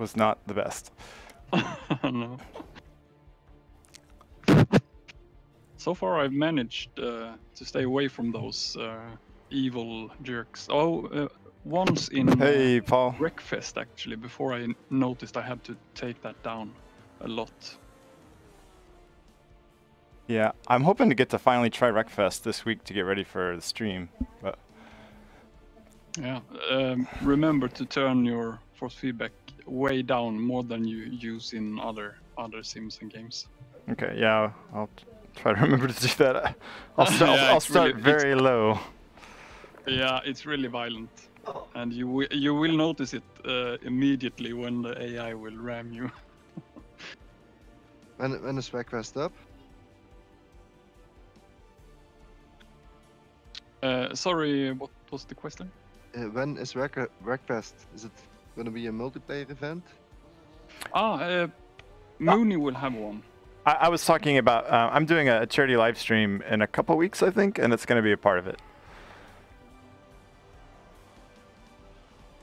was not the best. no. So far, I've managed uh, to stay away from those uh, evil jerks. Oh, uh, once in uh, Hey, Paul. Wreckfest, actually, before I noticed I had to take that down a lot. Yeah, I'm hoping to get to finally try Wreckfest this week to get ready for the stream. But Yeah. Um, remember to turn your force feedback way down more than you use in other other sims and games. okay, yeah, I'll try to remember to do that. I'll, st- I'll- Yeah, I'll start really- very low. Yeah, it's really violent, and you you will notice it uh, immediately when the AI will ram you. When, when is Wreckfest up? Uh, sorry, what was the question? Uh, when is Wreck- Wreckfest? Is it going to be a multiplayer event? Ah, uh, Moonie will have one. I, I was talking about, uh, I'm doing a charity live stream in a couple weeks, I think, and it's going to be a part of it.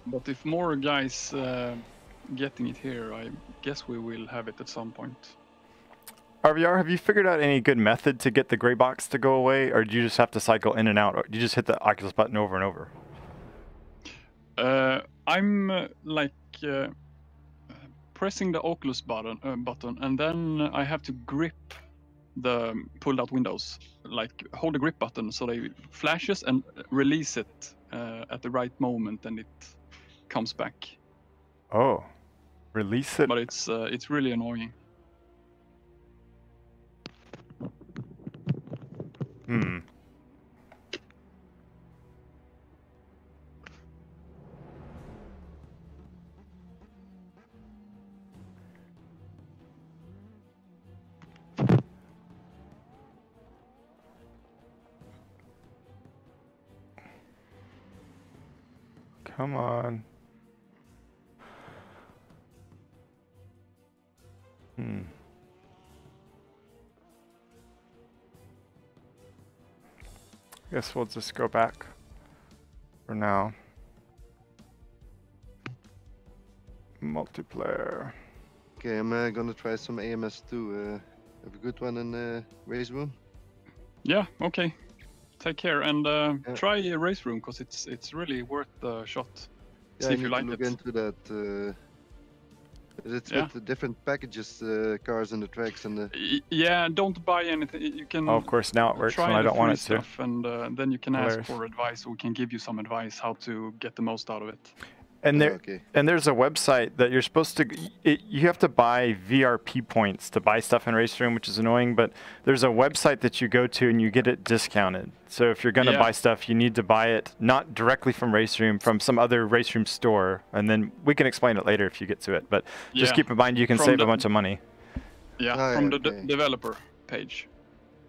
But if more guys uh, getting it here, I guess we will have it at some point. RVR, have you figured out any good method to get the gray box to go away, or do you just have to cycle in and out, or do you just hit the Oculus button over and over? Uh, I'm uh, like uh, pressing the Oculus button, uh, button, and then I have to grip the pulled out windows. Like hold the grip button so they flashes and release it uh, at the right moment, and it comes back. Oh, release it. But it's uh, it's really annoying. Hmm. Come on. Hmm. Guess we'll just go back for now. Multiplayer. Okay, I'm uh, gonna try some AMS too. Uh, have a good one in the race room. Yeah. Okay. Take care and uh, Yeah. try a race room because it's it's really worth the shot. Yeah, See I if you need to look it. into that. Uh, it's Yeah. with the different packages, uh, cars and the tracks and the. Yeah, don't buy anything. You can Oh, of course, now it works try when I don't want it free to. stuff, and uh, then you can ask Hilarious. for advice. We can give you some advice how to get the most out of it. And Oh, there, okay. and there's a website that you're supposed to. It, you have to buy VRP points to buy stuff in Race Room, which is annoying. But there's a website that you go to and you get it discounted. So if you're gonna Yeah. buy stuff, you need to buy it not directly from Race Room, from some other Race Room store, and then we can explain it later if you get to it. But just keep in mind you can from save the- a bunch of money. Yeah, Ah, from yeah, the de- developer page,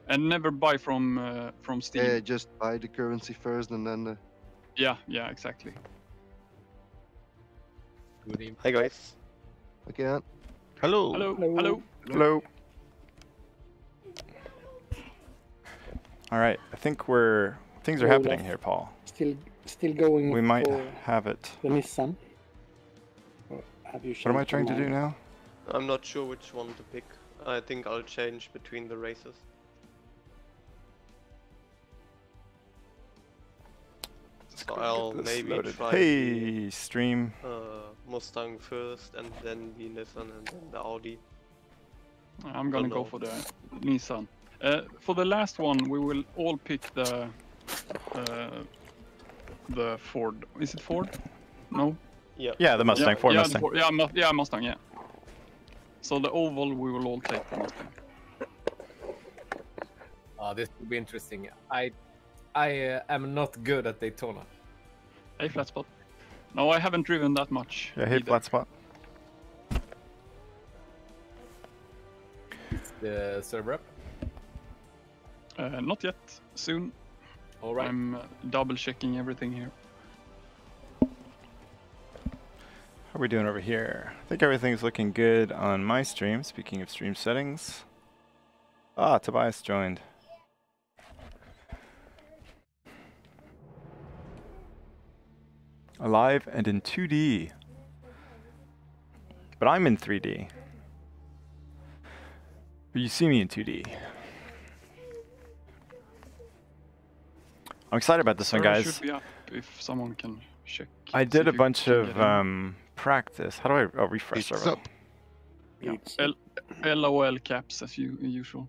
and never buy from uh, from Steam. Yeah, just buy the currency first and then. The... yeah, yeah, exactly. Good evening. Hi guys. Okay, Ant. Hello. Hello, Hello. hello. Hello. All right, I think we're things are Olaf. happening here, Paul. Still, still going We might for have it. the Nissan. Have you What am I trying to do now? I'm not sure which one to pick. I think I'll change between the races. Let's go I'll get this maybe loaded. try Hey, stream. Uh, Mustang first, and then the Nissan, and then the Audi. I'm gonna go for the Nissan. Uh, for the last one, we will all pick the uh, the Ford. Is it Ford? No. Yeah. Yeah, the Mustang, yeah, Ford yeah, Mustang. Ford- yeah, Mu- yeah, Mustang. Yeah. So the oval, we will all take the Mustang. Uh, this will be interesting. I, I uh, am not good at Daytona. Hey, flat spot. No, I haven't driven that much. Yeah, hey, flat spot. The server up. Uh, not yet. Soon. All right. I'm uh, double checking everything here. How are we doing over here? I think everything's looking good on my stream. Speaking of stream settings. Ah, Tobias joined. Alive and in 2D. but I'm in 3D. But you see me in 2D. I'm excited about this one, guys. should be up if someone can check. I did a bunch of um, practice. How do I oh, refresh? It's server? up. Yeah. L- LOL caps as you usual.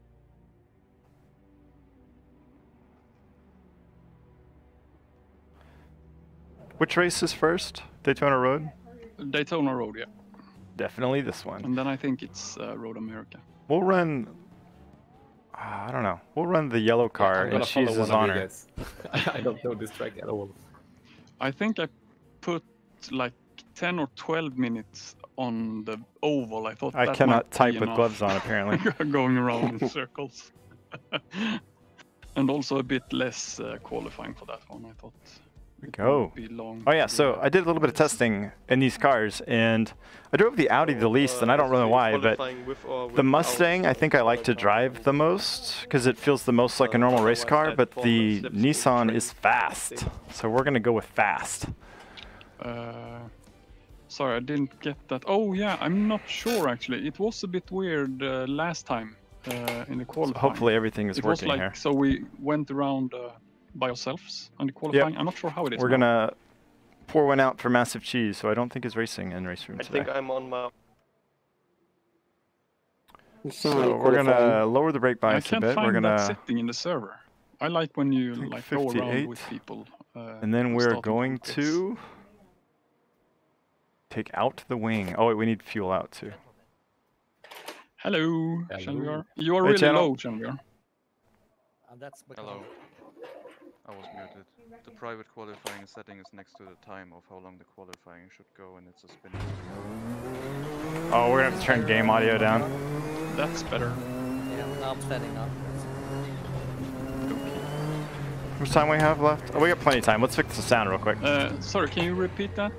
Which race is first? Daytona Road? Daytona Road, yeah. Definitely this one. And then I think it's uh, Road America. We'll run. uh, I don't know. We'll run the yellow car I'm in gonna follow Cheese's one of you honor. I don't know this track at all. I think I put like 10 or 12 minutes on the oval. I thought I that cannot might be type with enough. gloves on, apparently. going around in circles. and also a bit less uh, qualifying for that one. I thought it Go. Oh yeah, so. I did a little bit of testing in these cars, and I drove the Audi the least, and I don't know why, but qualifying with or the Mustang I think I like to drive the most because it feels the most like a Uh, normal race car, but the and slip through Nissan is fast, so we're gonna go with fast. Uh, sorry, I didn't get that. Oh yeah, I'm not sure actually. It was a bit weird uh, last time uh, in the So qualifying. hopefully everything is it was working like here. so we went around uh, by ourselves on the qualifying. I'm not sure how it is. We're gonna pour one out for Massive Cheese, so I don't think is racing in race room I today. think I'm on my. So, So we're gonna lower the brake I bias a can't bit. We're gonna, setting in the server. I like when you like go around with people. Uh, and then we're going to take out the wing. Oh wait, we need fuel out too. Hello, Hello. Chanviar. You are Hey, really channel. low, Chanviar. And that's Hello. I was muted. The private qualifying setting is next to the time of how long the qualifying should go, and it's a spinning. Wheel. Oh, we're gonna have to turn game audio down. That's better. Yeah, now I'm standing up. How much time we have left? Oh, we got plenty of time. Let's fix the sound real quick. Uh, sorry, can you repeat that?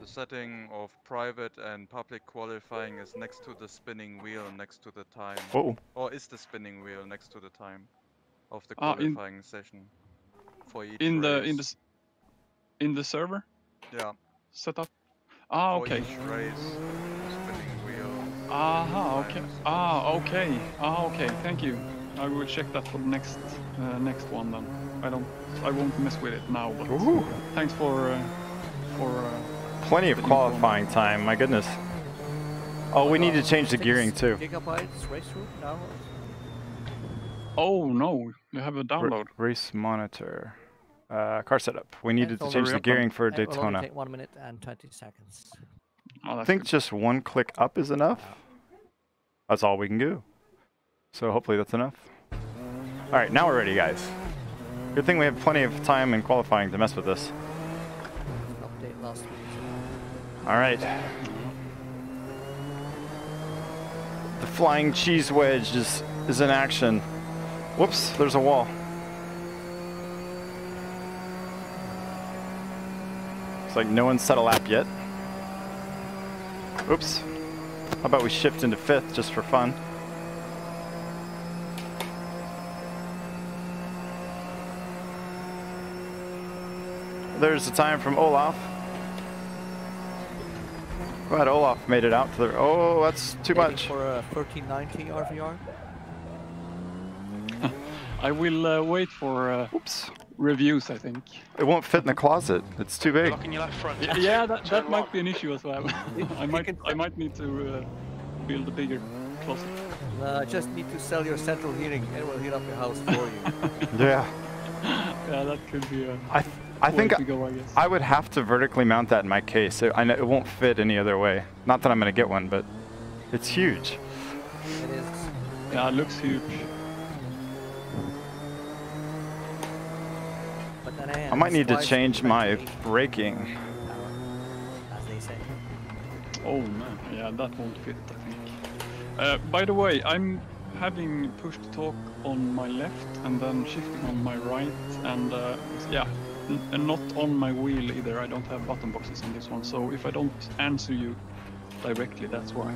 The setting of private and public qualifying is next to the spinning wheel next to the time. Whoa. Or is the spinning wheel next to the time of the Ah, in- qualifying session for each In the in the in the server Yeah. setup? Ah, for okay. each race, spinning wheel. Aha, okay. Ah, okay. Ah, okay. Thank you. I will check that for the next uh, next one then. I don't. I won't mess with it now. But Ooh. thanks for uh, for. Uh, Plenty of But you qualifying time. My goodness. Oh, we need to change the gearing too. Gigabytes race room now. oh no, you have a download. race monitor. Uh, car setup. We needed to change the gearing for It will only Daytona. take one minute and 20 seconds. Oh, I think good. just one click up is enough. That's all we can do. So hopefully that's enough. All right, now we're ready, guys. Good thing we have plenty of time in qualifying to mess with this. Update last week. All right. The flying cheese wedge is, is in action. Whoops, there's a wall. Looks like no one's set a lap yet. Oops. How about we shift into fifth just for fun? There's the time from Olaf. Glad Olaf made it out to the. Oh, that's too Aiming much. For a 1390 RVR. I will uh, wait for uh, Oops. Reviews. I think. It won't fit in the closet. It's too big. Locking your left front. Y- yeah, that, that might be an issue as well. I might I might need to uh, build a bigger closet. Uh, just need to sell your central heating. It will heat up your house for you. Yeah. Yeah, that could be a I, th- I think go, I guess. I would have to vertically mount that in my case. It, I know it won't fit any other way. Not that I'm gonna get one, but it's huge. it is. yeah, it looks huge. I might need to change my braking. As they say. Oh man, yeah, that won't fit, I think. Uh, by the way, I'm having push to talk on my left and then shifting on my right, and uh, yeah, and not on my wheel either. I don't have button boxes on this one, so if I don't answer you directly, that's why.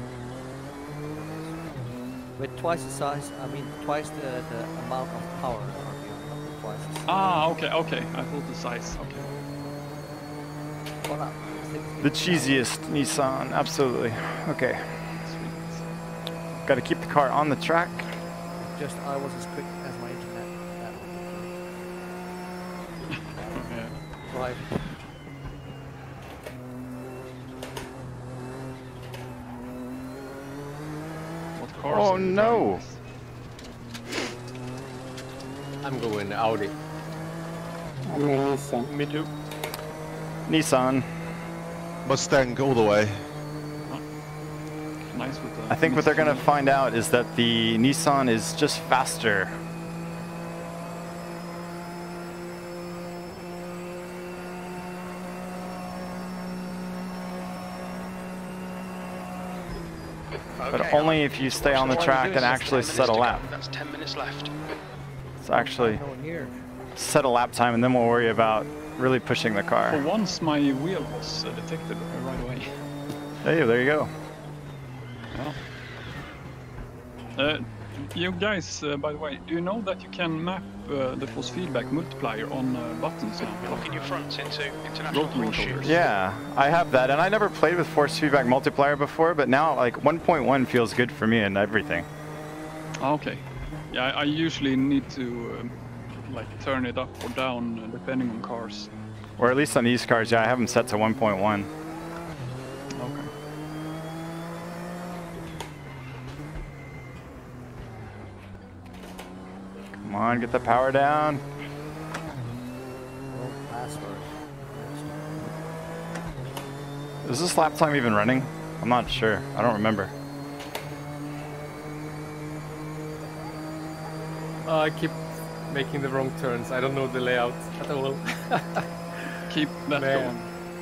With twice the size, I mean twice the, the amount of power RVR, twice. Ah, okay, okay. I thought the size. Okay. Well, no, The cheesiest Nissan, absolutely. Okay, Sweet. got to keep the car on the track. Just I was as quick as my internet. That would Yeah. be right. What cars Oh, no. driving? I'm going Audi. I'm in Nissan. Me too. Nissan. Mustang all the way. Nice with the. I think what they're gonna find out is that the Nissan is just faster. But only if you stay on the track and actually set a lap. That's 10 minutes left. So actually No set a lap time and then we'll worry about really pushing the For car. once, my wheel was uh, detected right away. Hey, there you go. Yeah. Uh, you guys, uh, by the way, do you know that you can map uh, the force feedback multiplier on uh, buttons now? Locking your front into international Rotary horseshoes. Yeah, I have that, and I never played with force feedback multiplier before, but now like 1.1 feels good for me and everything. Ah, okay. Yeah, I, I usually need to um, like turn it up or down uh, depending on cars. Or at least on these cars, yeah, I have them set to 1.1. Okay. Come on, get the power down. Is this lap time even running? I'm not sure. I don't remember. Oh, I keep making the wrong turns. I don't know the layout at all. Keep that Man.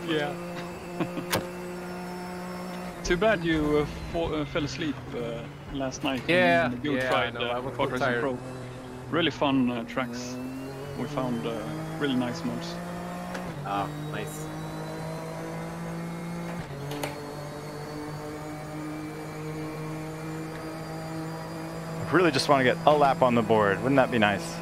going. yeah. Too bad you uh, fall, uh, fell asleep uh, last night. Yeah, in the Good yeah, I Friday, know, I uh, was Racing tired. Pro. Really fun uh, tracks. We found uh, really nice mods. Ah, nice. Really just want to get a lap on the board. Wouldn't that be nice?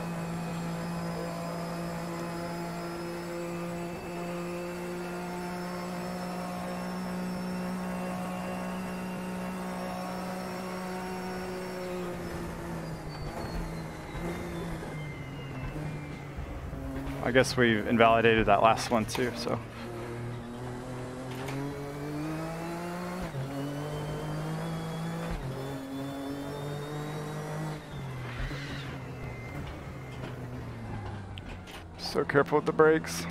I guess we invalidated that last one too, so. So careful with the brakes.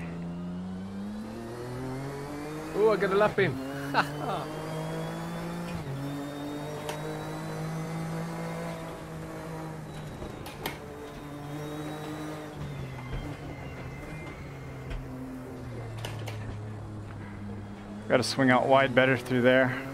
Oh, I got a lap in. Got to swing out wide better through there.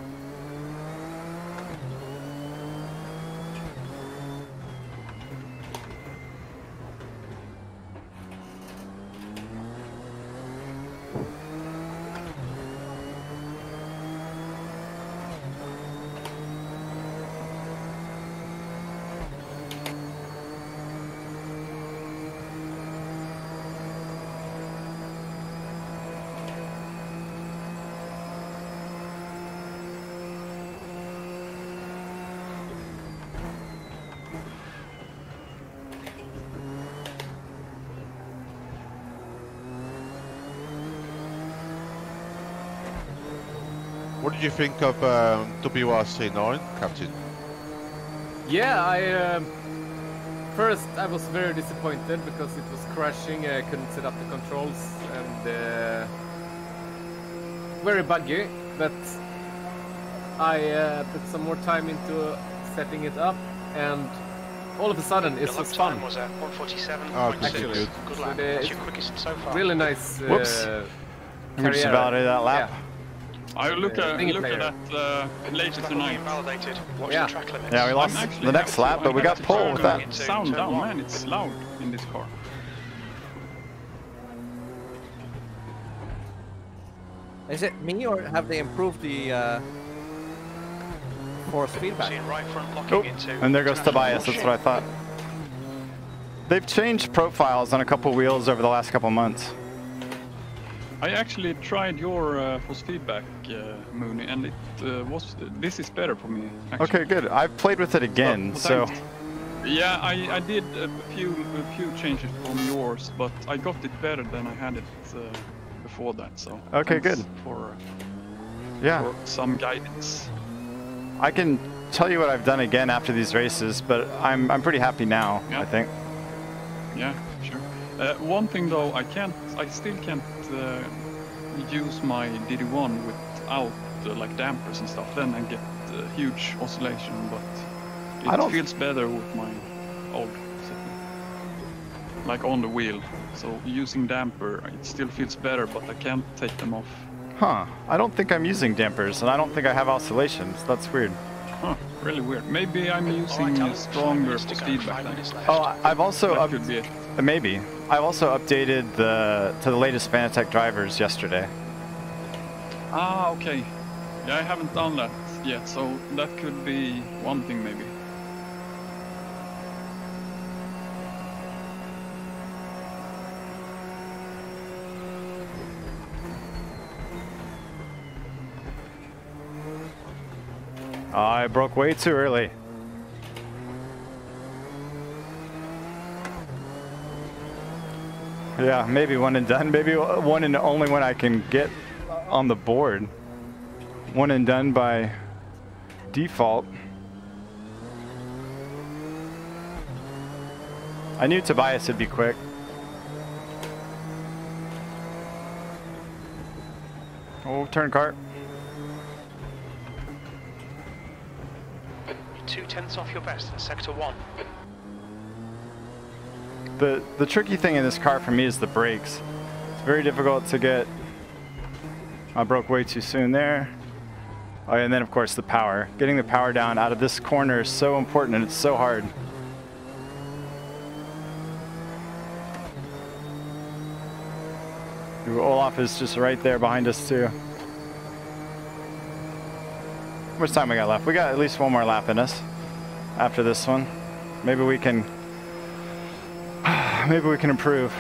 Did you think of um, WRC9, Captain? Yeah, I um first I was very disappointed because it was crashing. I couldn't set up the controls and uh, very buggy. But I uh, put some more time into setting it up, and all of a sudden it the was fun. time was at 147. Oh, good, Actually, good. Good So lap. the- That's your quickest so far. Really nice. Uh, Whoops. We just Carriera. invalidated that lap. I look at single look at that uh, later Double tonight. invalidated. Watch Yeah. the track limits. Yeah, we lost actually the next lap, but we got to pole with that. Sound down, one. man. It's loud in this car. Is it me or have they improved the uh, force feedback? Seeing right front locking Oh, into and there goes international Tobias. That's what I thought. They've changed profiles on a couple wheels over the last couple months. I actually tried your uh, force feedback, uh, Moonie, and it uh, was. This is better for me. Actually. Okay, good. I've played with it again, But so. Yeah, I, I did a few a few changes from yours, but I got it better than I had it uh, before that. So Okay, good. for yeah. for some guidance. I can tell you what I've done again after these races, but I'm I'm pretty happy now. Yeah. I think. Yeah, sure. Uh, one thing though, I can't. I still can't uh, use my DD1 without uh, like dampers and stuff. Then I get uh, huge oscillation, but I it don't- feels better with my old setting. Like on the wheel. So using damper, it still feels better, but I can't take them off. Huh. I don't think I'm using dampers, and I don't think I have oscillations. That's weird. Huh, really weird. Maybe I'm using Alan, stronger minutes to feedback five then. minutes. Oh, I- I've also That up, could be it. uh, maybe. I've also updated the to the latest Fanatec drivers yesterday. Ah, okay. Yeah, I haven't done that yet, so that could be one thing maybe. I broke way too early. Yeah, maybe one and done. Maybe one and the only one I can get on the board. One and done by default. I knew Tobias would be quick. Oh, turn cart. Two tenths off your best in sector one. The the tricky thing in this car for me is the brakes. It's very difficult to get. I broke way too soon there. Oh, and then of course the power. Getting the power down out of this corner is so important and it's so hard. Olaf is just right there behind us too. How much time we got left? We got at least one more lap in us after this one. Maybe we can Maybe we can improve.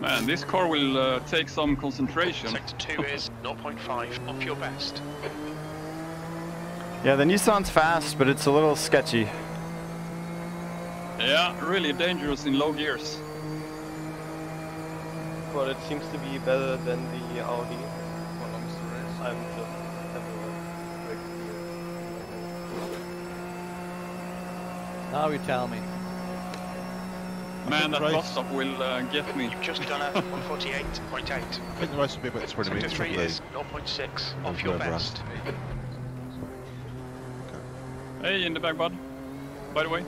Man, this car will uh, take some concentration. Sector two is 0.5 off your best. Yeah, the Nissan's fast, but it's a little sketchy. Yeah, really dangerous in low gears. Well, it seems to be better than the Audi. How long is the? I'm just having a quick Now you tell me. Man, that right. bus stop will uh, get me. You've just done a 148.8. I think the race will be about 20 Sector minutes three probably. is 0.6 off your whatever best. else. Hey, in the back, bud. By the way.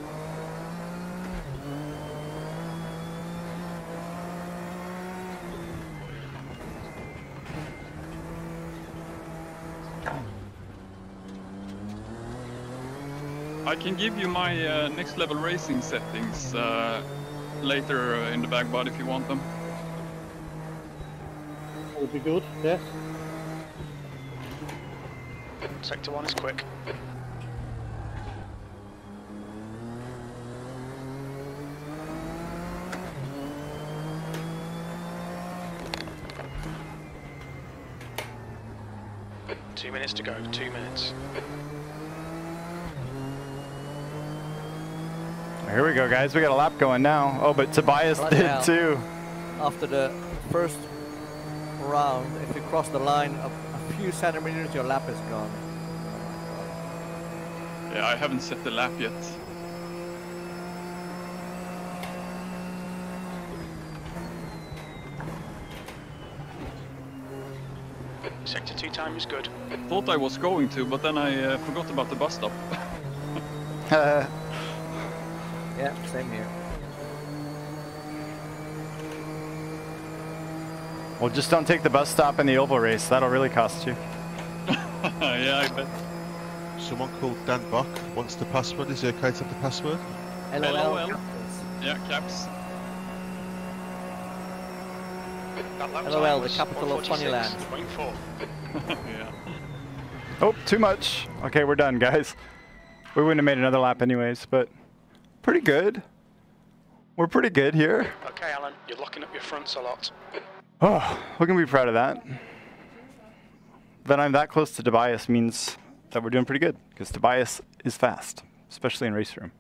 Can give you my uh, next level racing settings uh, later uh, in the back, bud, if you want them. Would be good, yes. Sector one is quick. Two minutes to go, two minutes. Here we go, guys. We got a lap going now. Oh, but Tobias Bloody did hell. too. After the first round, if you cross the line a, a few centimeters, your lap is gone. Yeah, I haven't set the lap yet. Sector two time is good. Thought I was going to, but then I uh, forgot about the bus stop. Yeah, well, just don't take the bus stop in the oval race. That'll really cost you. yeah, I bet. Someone called Dan Buck wants the password. Is it okay to have the password? LOL. LOL. captains. Yeah, caps. LOL, the capital of Funnyland. 146.4. yeah. Oh, too much. Okay, we're done, guys. We wouldn't have made another lap anyways, but pretty good. We're pretty good here. Okay, Alan, you're locking up your fronts a lot. Oh, we can be proud of that. That I'm that close to Tobias means that we're doing pretty good because Tobias is fast, especially in race room.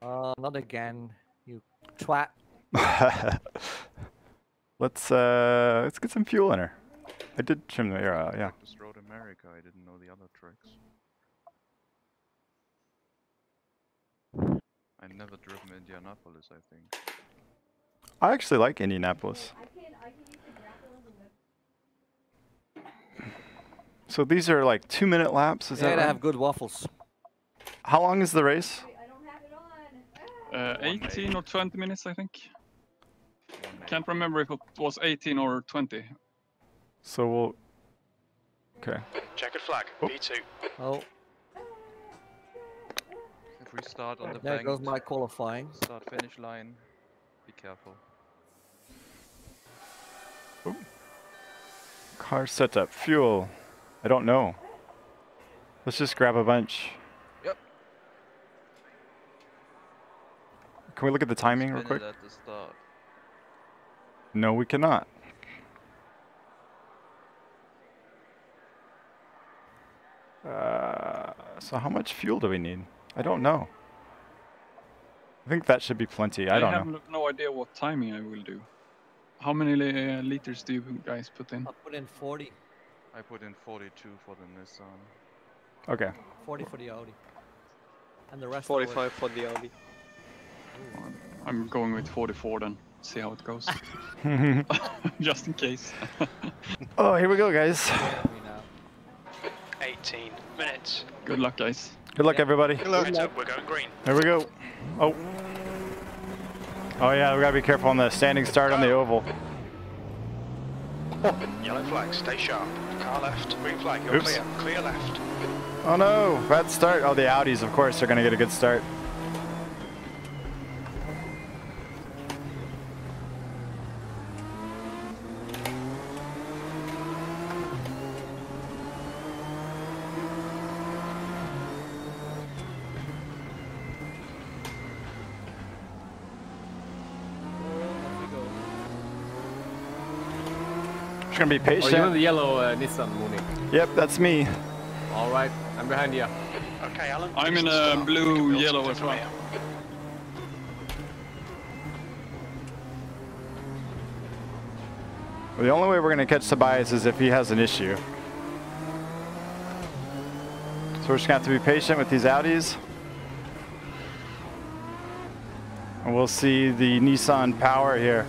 Uh, not again, you twat. let's uh, let's get some fuel in her. I did trim the air out, yeah. This Road America, I didn't know the other tricks. I never driven Indianapolis, I think. I actually like Indianapolis. So these are like two minute laps, is yeah, that they right? have good waffles. How long is the race? Uh, 18 or 20 minutes, I think. Can't remember if it was 18 or 20. So we'll. Okay. Checkered flag, B2. Oh, If we start on the there bank, goes my qualifying. start finish line, be careful. Car setup, fuel. I don't know. Let's just grab a bunch. Yep. Can we look at the timing real quick? at the start. No, we cannot. Uh, so how much fuel do we need? I don't know. I think that should be plenty. I don't have know. no- no idea what timing I will do. How many uh, liters do you guys put in? I'll put in 40. I put in 42 for the Nissan. Okay. 40 for the Audi. And the rest. 45 for the Audi. I'm going with 44 then. See how it goes. Just in case. oh, here we go, guys. 18 minutes. Good luck, guys. Good luck, everybody. Heads up, we're going green. There we go. Oh. Oh yeah, we gotta be careful on the standing start on the oval. Yellow flag, stay sharp. Car left, green flag, you're Oops. clear. Clear left. Oh no, bad start. Oh, the Audis, of course, are gonna get a good start. Just gonna be Are you in patient. the yellow uh, Nissan, Moonie? Yep, that's me. All right, I'm behind you. Okay, Alan. I'm in a start. Blue, yellow something as from well. The only way we're gonna catch Tobias is if he has an issue. So we're just gonna have to be patient with these Audis. And we'll see the Nissan power here.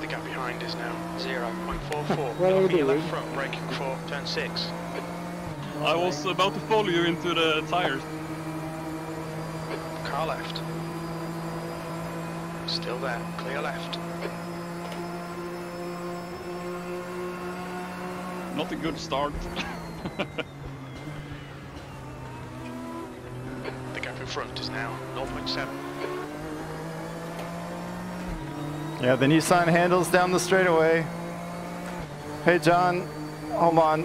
The gap behind is now 0.44. What are you Looking your doing? left front, braking for turn 6. I was about to follow you into the tires. Car left. Still there, clear left. Not a good start. The gap in front is now 0.7. Yeah, the Nissan handles down the straightaway. Hey John, hold on.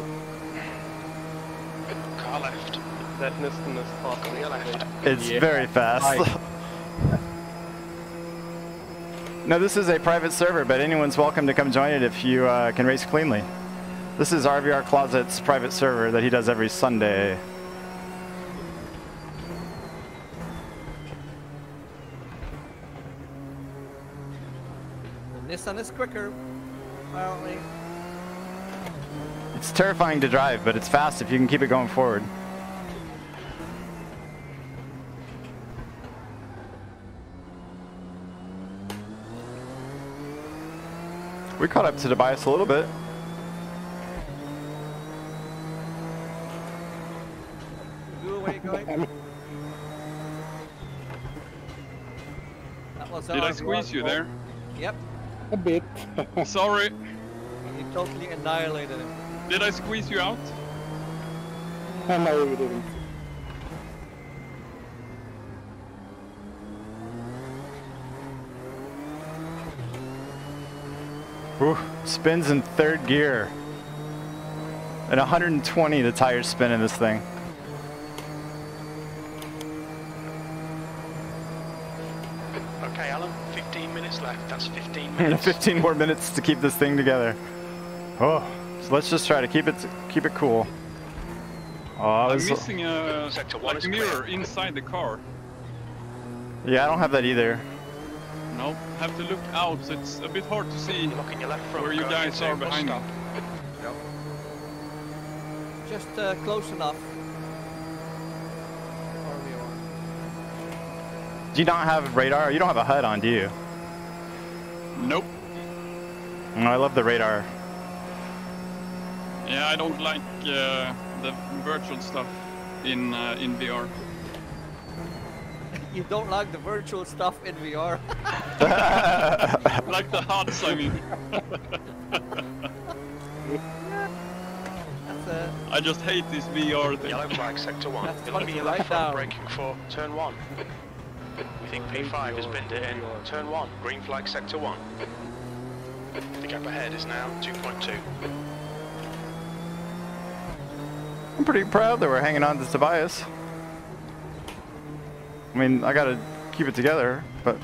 Car left. That Nissan is fast. Clear left. It's Yeah. very fast. Right. no, this is a private server, but anyone's welcome to come join it if you uh, can race cleanly. This is RVR Closet's private server that he does every Sunday. The Nissan is quicker. Apparently. It's terrifying to drive, but it's fast if you can keep it going forward. We caught up to Tobias a little bit. Good way, guys. That was Did I squeeze you there? Yep. A bit. Sorry. You totally annihilated him. Did I squeeze you out? Oh, no, you didn't. Ooh, spins in third gear. and 120, the tires spin in this thing. Okay, Alan, 15 minutes left. That's 15 minutes. 15 more minutes to keep this thing together. Oh so let's just try to keep it keep it cool. Oh, I I'm was- missing a, one like is clear. mirror inside the car. yeah, I don't have that either. No, have to look out. So it's a bit hard to see Looking your where you guys are behind me. stop. Just uh, close enough. Or we are. Do you not have radar? You don't have a HUD on, do you? Nope. No, I love the radar. Yeah, I don't like uh, the virtual stuff in uh, in VR. You don't like the virtual stuff in VR? like the HUDs, I mean. That's uh, I just hate this VR thing. Yellow flag, sector one. That's You're funny looking to your left write front, down. braking for turn one. We think P5 has binned it in. Turn one, green flag, sector one. The gap ahead is now 2.2. I'm pretty proud that we're hanging on to Tobias. I mean, I gotta keep it together, but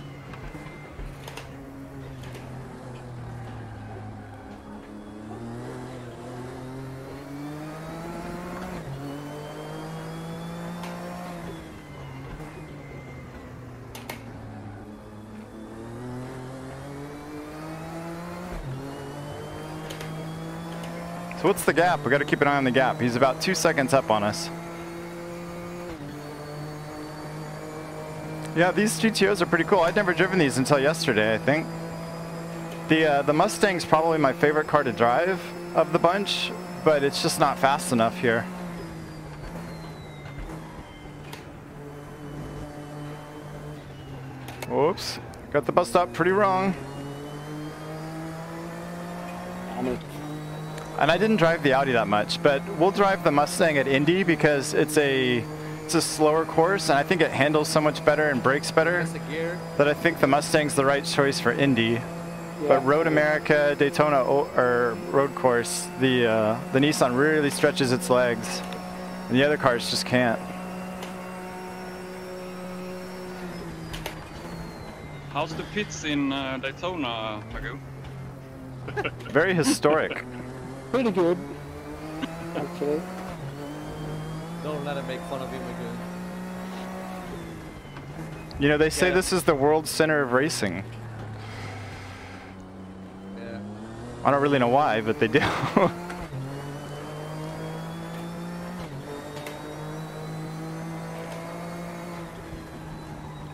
So what's the gap? We got to keep an eye on the gap. He's about two seconds up on us. Yeah, these GTOs are pretty cool. I'd never driven these until yesterday, I think. The uh, the Mustang's probably my favorite car to drive of the bunch, but it's just not fast enough here. Whoops, got the bus stop pretty wrong. It. And I didn't drive the Audi that much, but we'll drive the Mustang at Indy because it's a it's a slower course, and I think it handles so much better and brakes better there's the gear. that I think the Mustang's the right choice for Indy. Yeah. But Road America, Daytona, o- or road course, the uh, the Nissan really stretches its legs, and the other cars just can't. How's the pits in uh, Daytona, Magoo? Very historic. Pretty good. Actually. Don't let him make fun of you, again. You know, they say Yeah. this is the world center of racing. Yeah. I don't really know why, but they do.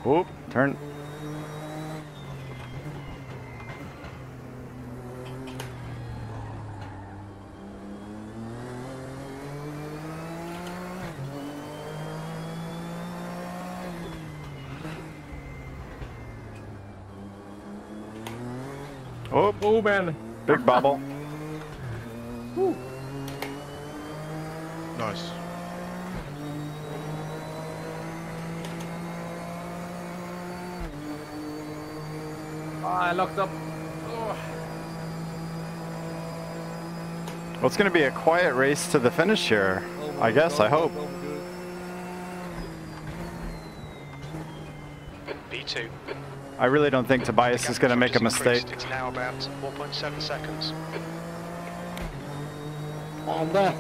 Oop, turn. Oh, Oh man. big bubble. Nice. Ah, I locked up. Oh. Well, it's going to be a quiet race to the finish here. Oh, I guess, go, I hope. go, Magoo. B2. I really don't think Tobias is going to make a mistake. increased. It's now about 4.7 seconds. And uh,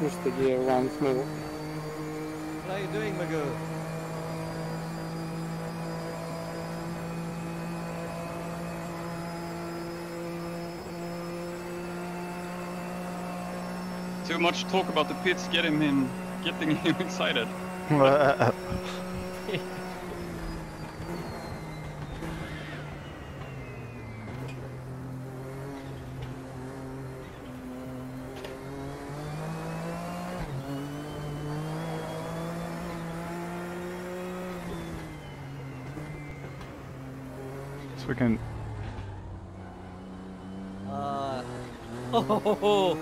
push the gear once more. What are you doing, Magoo? Too much talk about the pits getting him, getting him excited. we can. Uh, oh,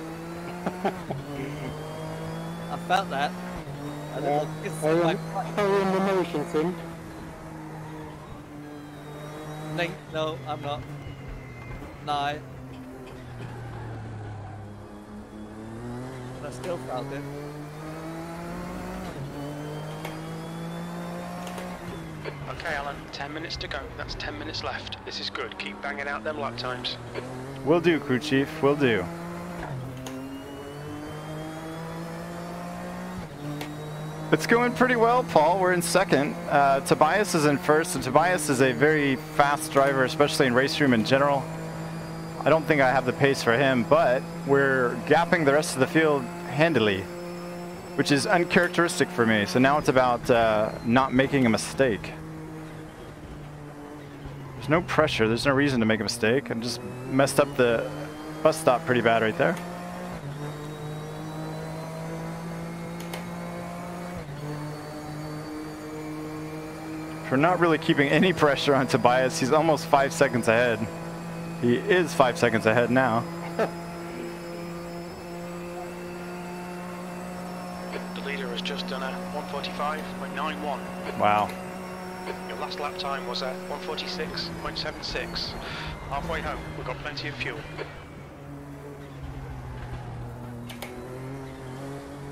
I felt that. A little Yeah, kiss are on you, my in, butt. are the motion sim? Ning- No, I'm not. Nah. But I still felt it. Okay, Alan, 10 minutes to go. That's 10 minutes left. This is good. Keep banging out them lap times. Will do, crew chief. Will do. It's going pretty well, Paul. We're in second. Uh, Tobias is in first, and Tobias is a very fast driver, especially in race room in general. I don't think I have the pace for him, but we're gapping the rest of the field handily, which is uncharacteristic for me. So now it's about uh, not making a mistake. No pressure. There's no reason to make a mistake. I just messed up the bus stop pretty bad right there. For not really keeping any pressure on Tobias, he's almost five seconds ahead. He is five seconds ahead now. The leader has just done a 145.91. Wow. Your last lap time was a 146.76. Halfway home, we've got plenty of fuel.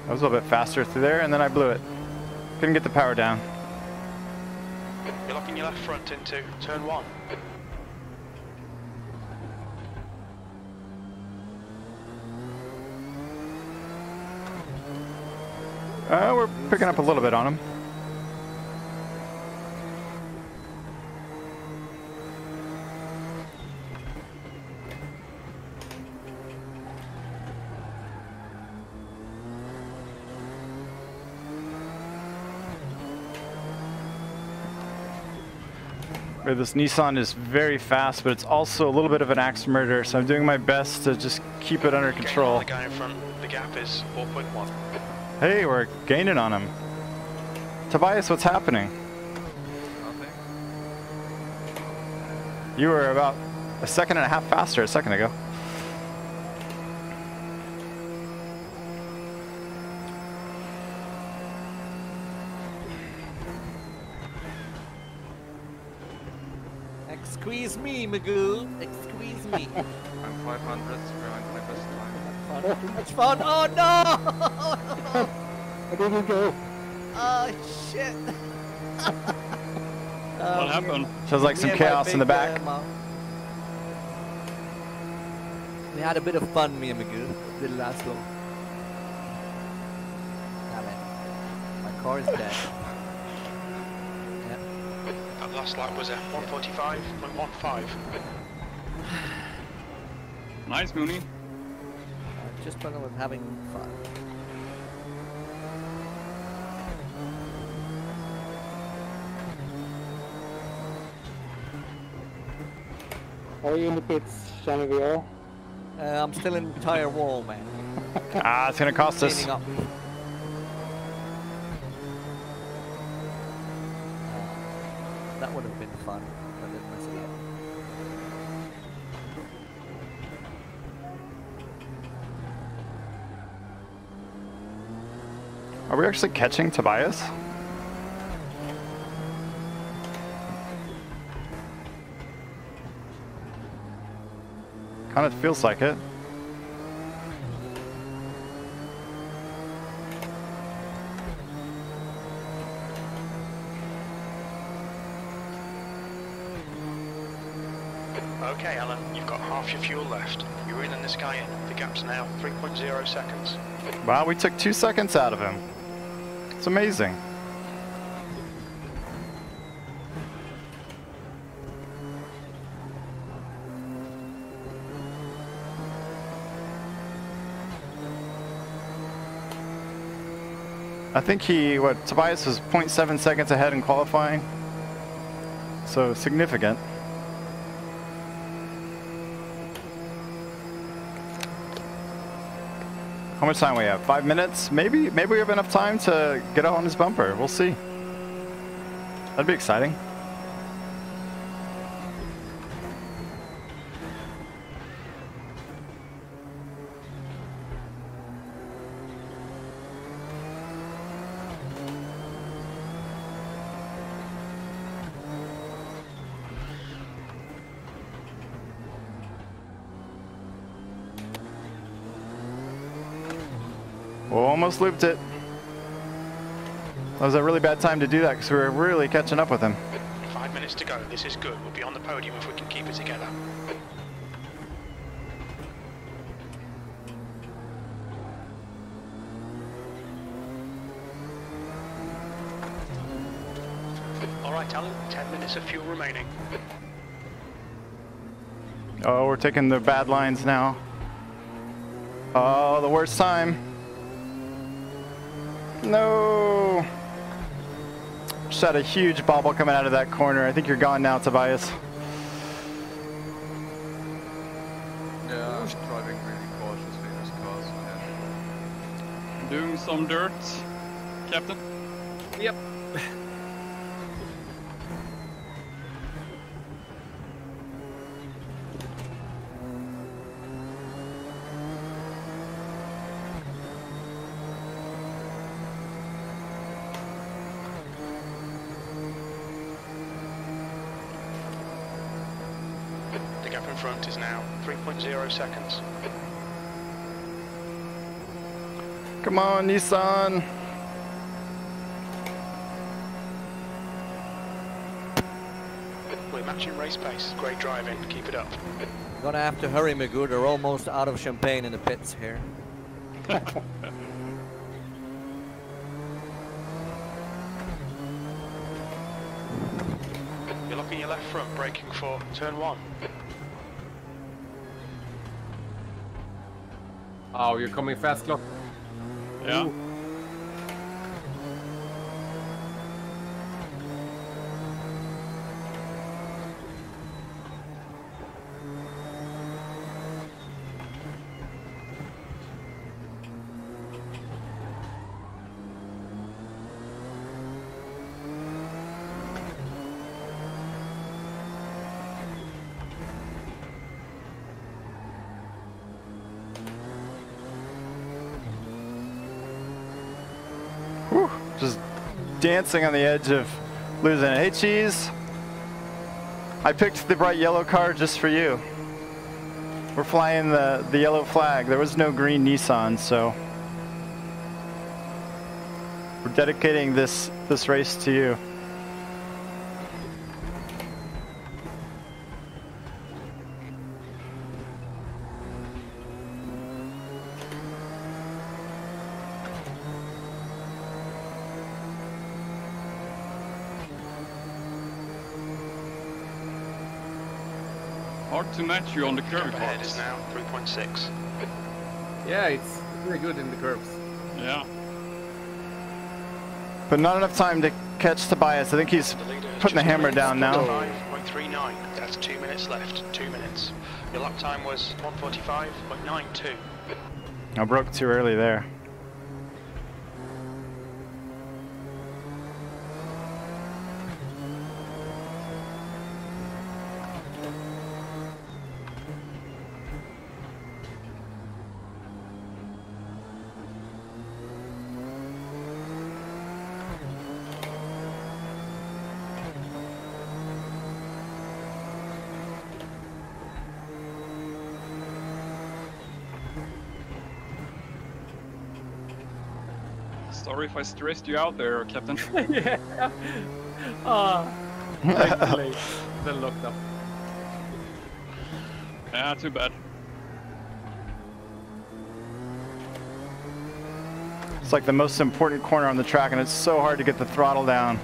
I was a little bit faster through there, and then I blew it. Couldn't get the power down. You're locking your left front into turn one. Uh, we're picking up a little bit on him. Uh, This Nissan is very fast, but it's also a little bit of an axe murder, so I'm doing my best to just keep it under control. The guy in front, the gap is 4.1. Hey, we're gaining on him. Tobias, what's happening? Nothing. You were about a second and a half faster a second ago. Excuse me, Magoo. Excuse me. I'm 500 behind my best time. Fun. Too much fun. Oh no! Where did you go? oh shit. Oh, What happened? Sounds like some me and chaos in the back. uh, we had a bit of fun, me and Magoo. Didn't last long. Damn it. My car is dead. Yeah. That last lap was a 145.15. Nice, Moonie. Uh, just when I was having fun. Are you in the pits, Johnny VR? Uh, I'm still in tire wall, man. Ah, it's gonna cost us. Up. Would have been fun, but it up. Are we actually catching Tobias? Kind of feels like it. Okay, Alan, you've got half your fuel left. You're in and this guy in. The gap's now 3.0 seconds. Wow, we took two seconds out of him. It's amazing. I think he, what, Tobias was 0.7 seconds ahead in qualifying. So significant. How much time we have? Five minutes? Maybe, maybe we have enough time to get out on his bumper. We'll see. That'd be exciting. Almost looped it. That was a really bad time to do that because we were really catching up with him. Five minutes to go. This is good. We'll be on the podium if we can keep it together. All right, Alan. Ten minutes of fuel remaining. Oh, we're taking the bad lines now. Oh, the worst time. No. Just had a huge bobble coming out of that corner. I think you're gone now, Tobias. Yeah, I'm driving really cautiously. There's cars ahead. Doing some dirt, Captain. Yep. Front is now 3.0 seconds. Come on, Nissan. We're matching race pace. Great driving. Keep it up. Gonna have to hurry, Magoo. They're almost out of champagne in the pits here. You're locking your left front, braking for turn one. Oh, you're coming fast, Glock. Yeah. Whew, dancing on the edge of losing it. Hey, Cheese. I picked the bright yellow car just for you. We're flying the, the yellow flag. There was no green Nissan, so we're dedicating this this race to you. Hard to match you on the Gap curvy ahead is now 3.6. Yeah, it's very good in the curves. Yeah. But not enough time to catch Tobias. I think he's The putting the hammer down now. 5.39. That's two minutes left. Two minutes. Your lap time was 145.92. I broke too early there. If I stressed you out there, Captain. yeah. Ah. Thankfully, then locked up. yeah, too bad. It's like the most important corner on the track, and it's so hard to get the throttle down.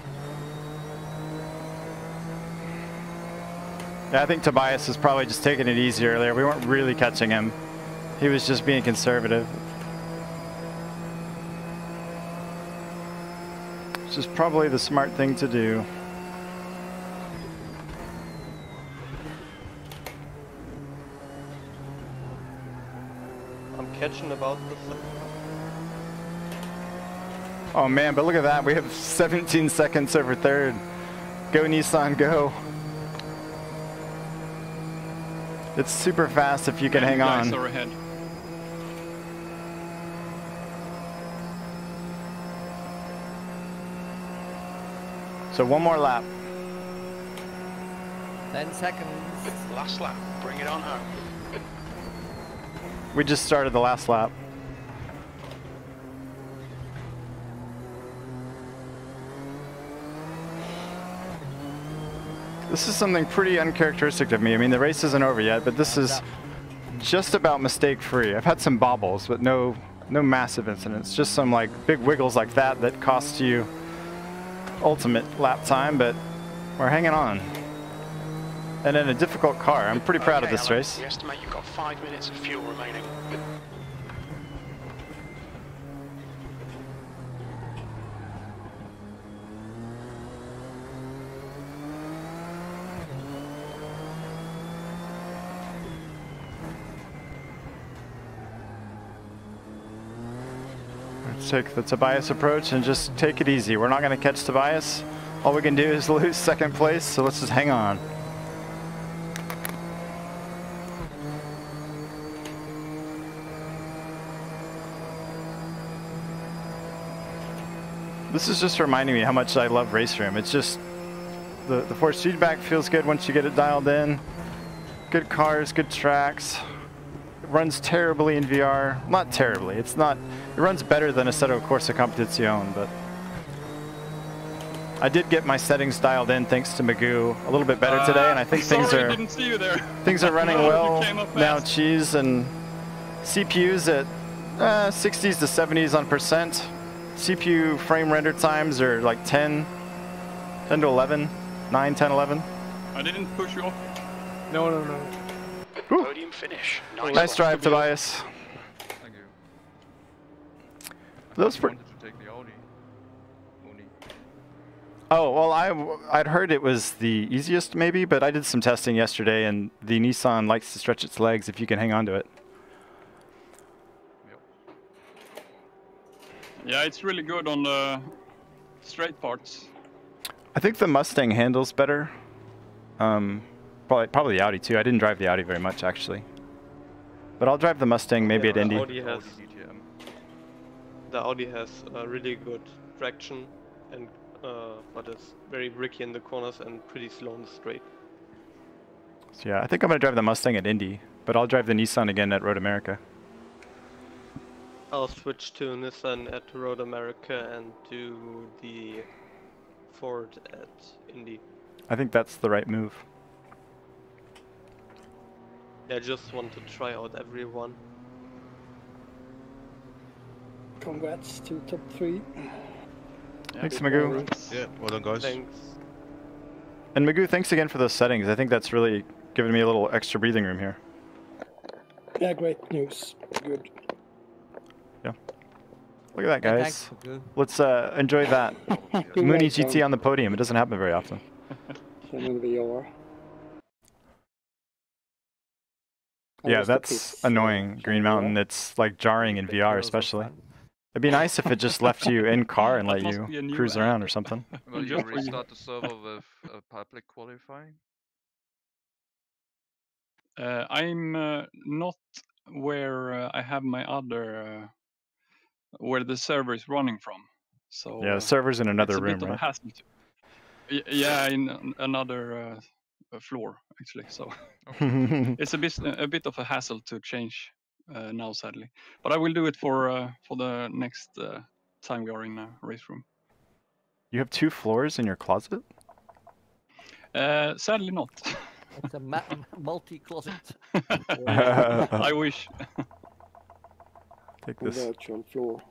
Yeah, I think Tobias is probably just taking it easy earlier. We weren't really catching him. He was just being conservative. Which is probably the smart thing to do. I'm catching about the. Oh man, but look at that. We have 17 seconds over third. Go Nissan, go. It's super fast if you can And hang you on. are ahead. So one more lap. 10 seconds. Last lap, bring it on home. We just started the last lap. This is something pretty uncharacteristic of me. I mean, the race isn't over yet, but this is just about mistake free. I've had some bobbles, but no no massive incidents. Just some like big wiggles like that that cost you ultimate lap time, but we're hanging on. And in a difficult car. I'm pretty proud of this Alan, race. We estimate you've got five minutes of fuel remaining. Take the Tobias approach and just take it easy. We're not going to catch Tobias. All we can do is lose second place, so let's just hang on. This is just reminding me how much I love Raceroom. It's just, the, the force feedback feels good once you get it dialed in. Good cars, good tracks. It runs terribly in VR. Not terribly. It's not. It runs better than Assetto Corsa Competizione, but I did get my settings dialed in thanks to Magoo a little bit better today, and I think sorry, things are didn't see you there. things are running You well now. Cheese and CPUs at uh, 60s to 70s on percent. CPU frame render times are like 10, 10 to 11, 9, 10, 11. I didn't push you off. No, no, no. Podium finish. Nice, Nice drive, Tobias. Thank you. I Those were- wanted to take the Audi. Moonie. Oh, well, I, I'd heard it was the easiest maybe, but I did some testing yesterday and the Nissan likes to stretch its legs if you can hang on to it. Yeah, it's really good on the straight parts. I think the Mustang handles better. Um, probably, probably the Audi too. I didn't drive the Audi very much actually. But I'll drive the Mustang maybe Yeah, at Indy. Audi has the Audi has uh, really good traction and uh, but it's very bricky in the corners and pretty slow on the straight. So yeah, I think I'm gonna drive the Mustang at Indy, but I'll drive the Nissan again at Road America. I'll switch to Nissan at Road America and do the Ford at Indy. I think that's the right move. I just want to try out everyone. Congrats to top three. Thanks, good Magoo. Yeah, well done, guys. Thanks. And Magoo, thanks again for those settings. I think that's really given me a little extra breathing room here. Yeah, great news. Good. Yeah. Look at that, guys. thanks, Magoo. Let's uh, enjoy that Moonie. GT on the podium. It doesn't happen very often. Some in VR. How Yeah, that's annoying, uh, Green VR? Mountain. It's like jarring in VR, especially. It'd be nice if it just left you in car and let must be a you cruise app. around or something. Will you Just for you. restart the server with uh, public qualifying? Uh, I'm uh, not where uh, I have my other, uh, where the server is running from. So Yeah, uh, the server's in another it's a room, bit of a right? hassle. To... Yeah, in another uh, uh, floor actually. So it's a bit a bit of a hassle to change uh, now, sadly. But I will do it for uh, for the next uh, time we are in a race room. you have two floors in your closet? Uh, sadly, not. It's a ma- multi-closet. I wish. Take this virtual floor.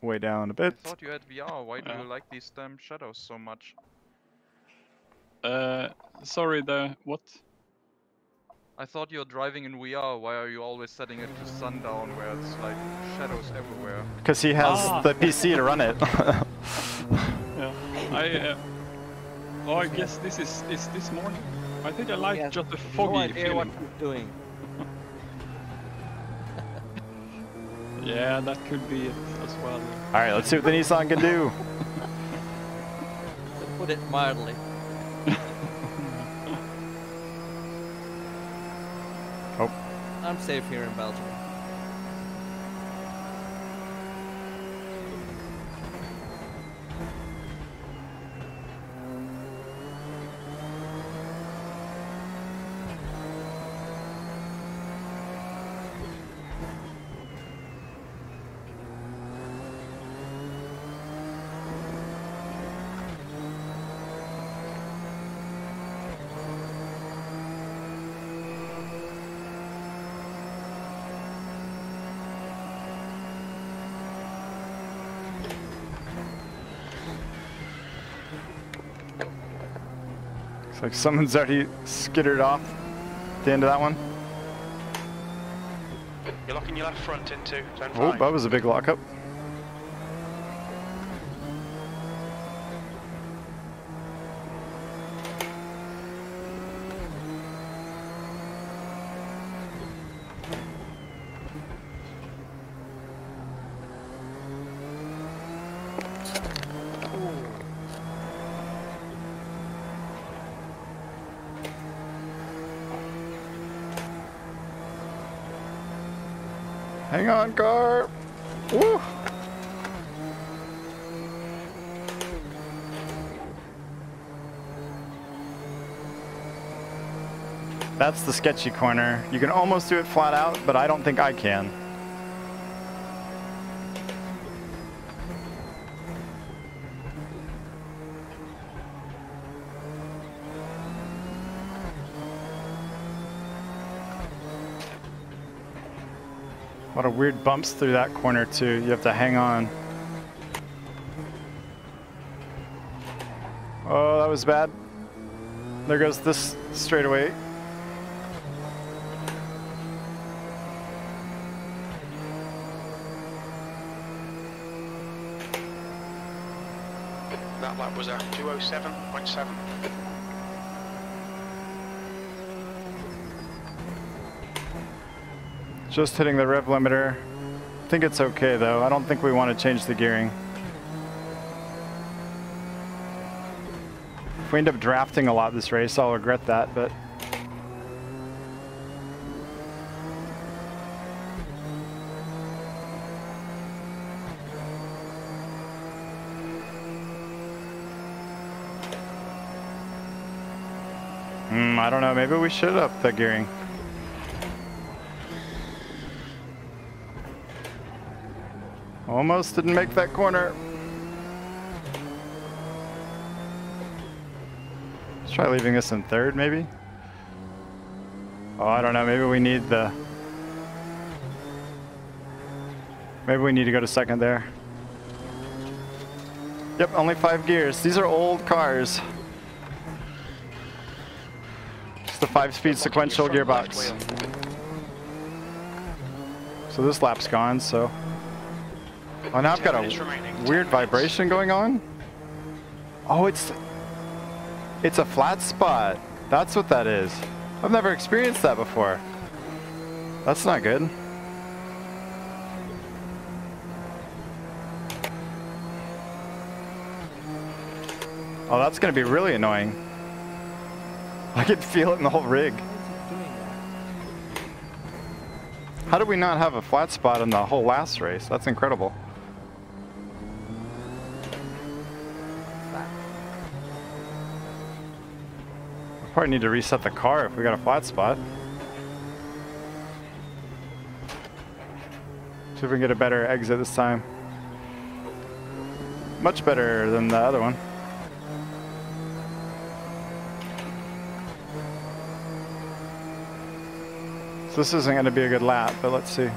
way down a bit. I thought you had VR. Why do Yeah. you like these damn shadows so much? Uh, sorry, the what? I thought you're driving in VR. Why are you always setting it to sundown where it's like shadows everywhere? Because he has Ah. the PC to run it. Yeah, I. Uh, oh, I guess this is is this morning. I think I like He just the foggy no foggy idea what feeling. he's doing. Yeah, that could be it as well. All right, let's see what the Nissan can do. To put it mildly. Oh. I'm safe here in Belgium. Like someone's already skittered off the end of that one. You're locking your left front into turn Oh, that was a big lockup. Hang on, car. Woo! That's the sketchy corner. You can almost do it flat out, but I don't think I can. A lot of weird bumps through that corner too. You have to hang on. Oh, that was bad. There goes this straightaway. That lap was a 207.7. Just hitting the rev limiter. I think it's okay though. I don't think we want to change the gearing. If we end up drafting a lot this race, I'll regret that, but I don't know. Maybe we should up the gearing. Almost didn't make that corner. Let's try leaving us in third, maybe. Oh, I don't know. Maybe we need the. Maybe we need to go to second there. Yep, only five gears. These are old cars. Five-speed sequential gearbox. So this lap's gone, so. Oh, now I've got a weird vibration going on. Oh, it's it's a flat spot. That's what that is. I've never experienced that before. That's not good. Oh, that's gonna be really annoying. I can feel it in the whole rig. How did we not have a flat spot in the whole last race? That's incredible. Probably need to reset the car if we got a flat spot. See if we can get a better exit this time. Much better than the other one. So this isn't going to be a good lap, but let's see.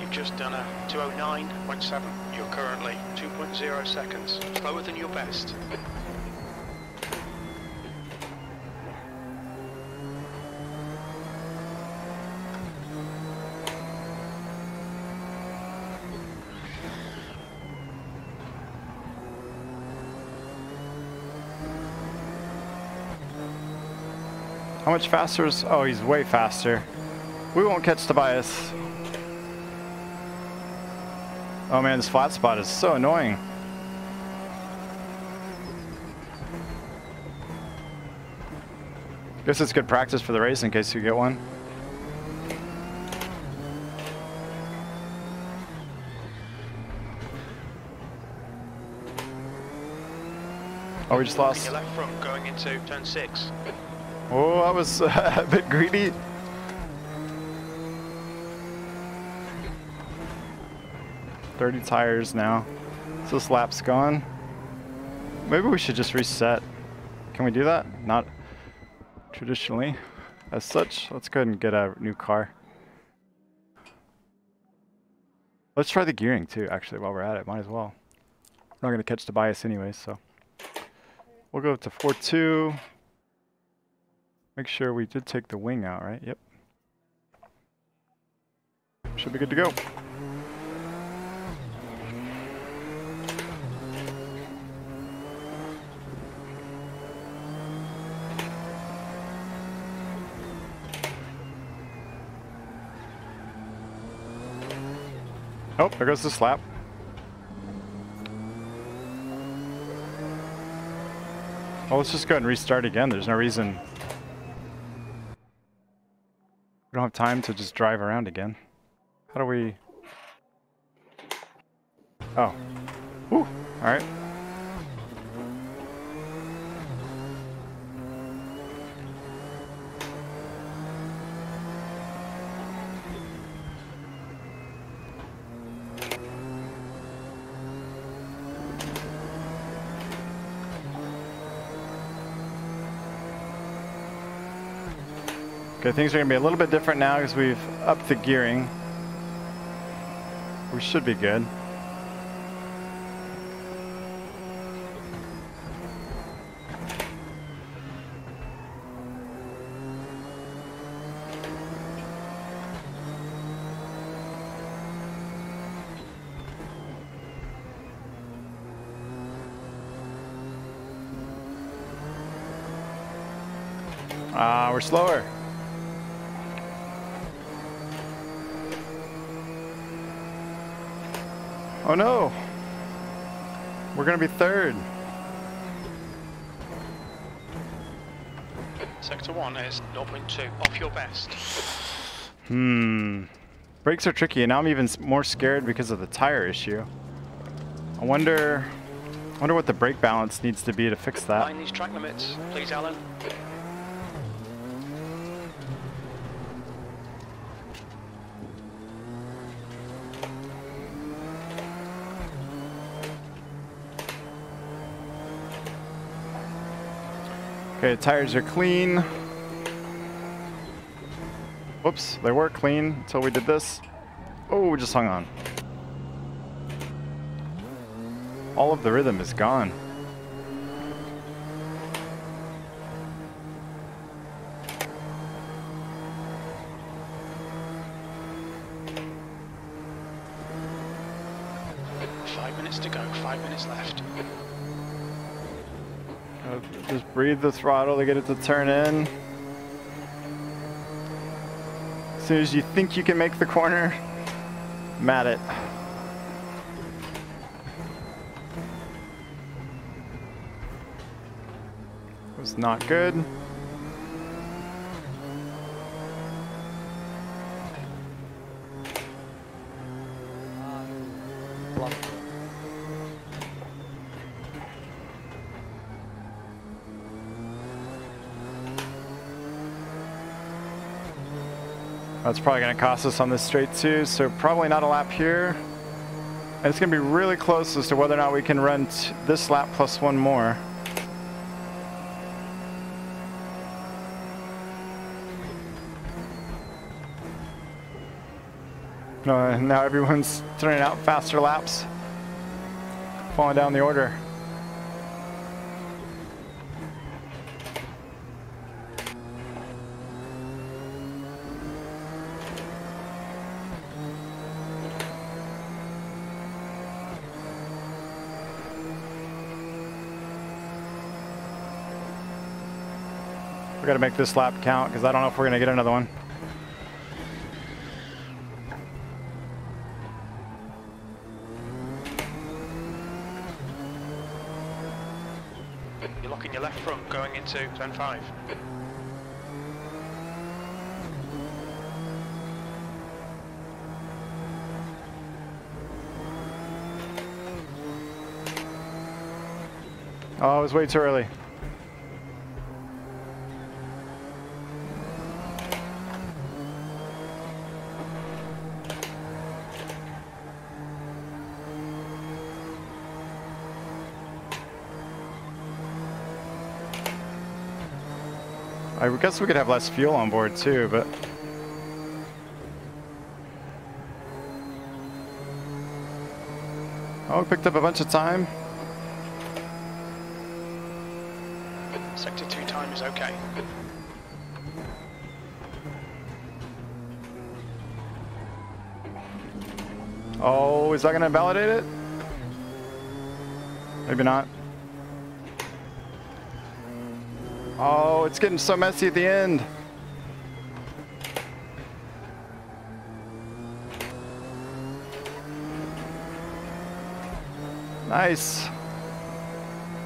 You've just done a 209.7. You're currently 2.0 seconds. Slower than your best. How much faster is... Oh, he's way faster. We won't catch Tobias. Oh man, this flat spot is so annoying. Guess it's good practice for the race in case you get one. Oh, we just lost. left front going into turn six. Oh, that was a bit greedy. Thirty tires now. So this lap's gone. Maybe we should just reset. Can we do that? Not traditionally as such. Let's go ahead and get a new car. Let's try the gearing too, actually, while we're at it. Might as well. We're not going to catch Tobias anyways, so. We'll go to 4-2. Make sure we did take the wing out, right? Yep. Should be good to go. Oh, there goes the slap. Well, let's just go ahead and restart again. There's no reason. We don't have time to just drive around again. How do we... Oh. Whew. Alright. Okay, things are gonna be a little bit different now because we've upped the gearing. We should be good. We're gonna be third. Sector 1 is 0.2, off your best. Hmm. Brakes are tricky, and now I'm even more scared because of the tire issue. I wonder, I wonder what the brake balance needs to be to fix that. These track limits, please, Alan. Okay, tires are clean. Whoops, they were clean until we did this. Oh, we just hung on. All of the rhythm is gone. The throttle to get it to turn in. As soon as you think you can make the corner, mat it. Was not good. That's probably going to cost us on this straight too, so probably not a lap here. And it's going to be really close as to whether or not we can run this lap plus one more. Uh, now everyone's turning out faster laps, falling down the order. Got to make this lap count because I don't know if we're going to get another one. You're locking your left front going into turn 5. Oh, it was way too early. I guess we could have less fuel on board too, but... Oh, we picked up a bunch of time. Sector 2 time is okay. Oh, is that going to invalidate it? Maybe not. Oh, it's getting so messy at the end. Nice.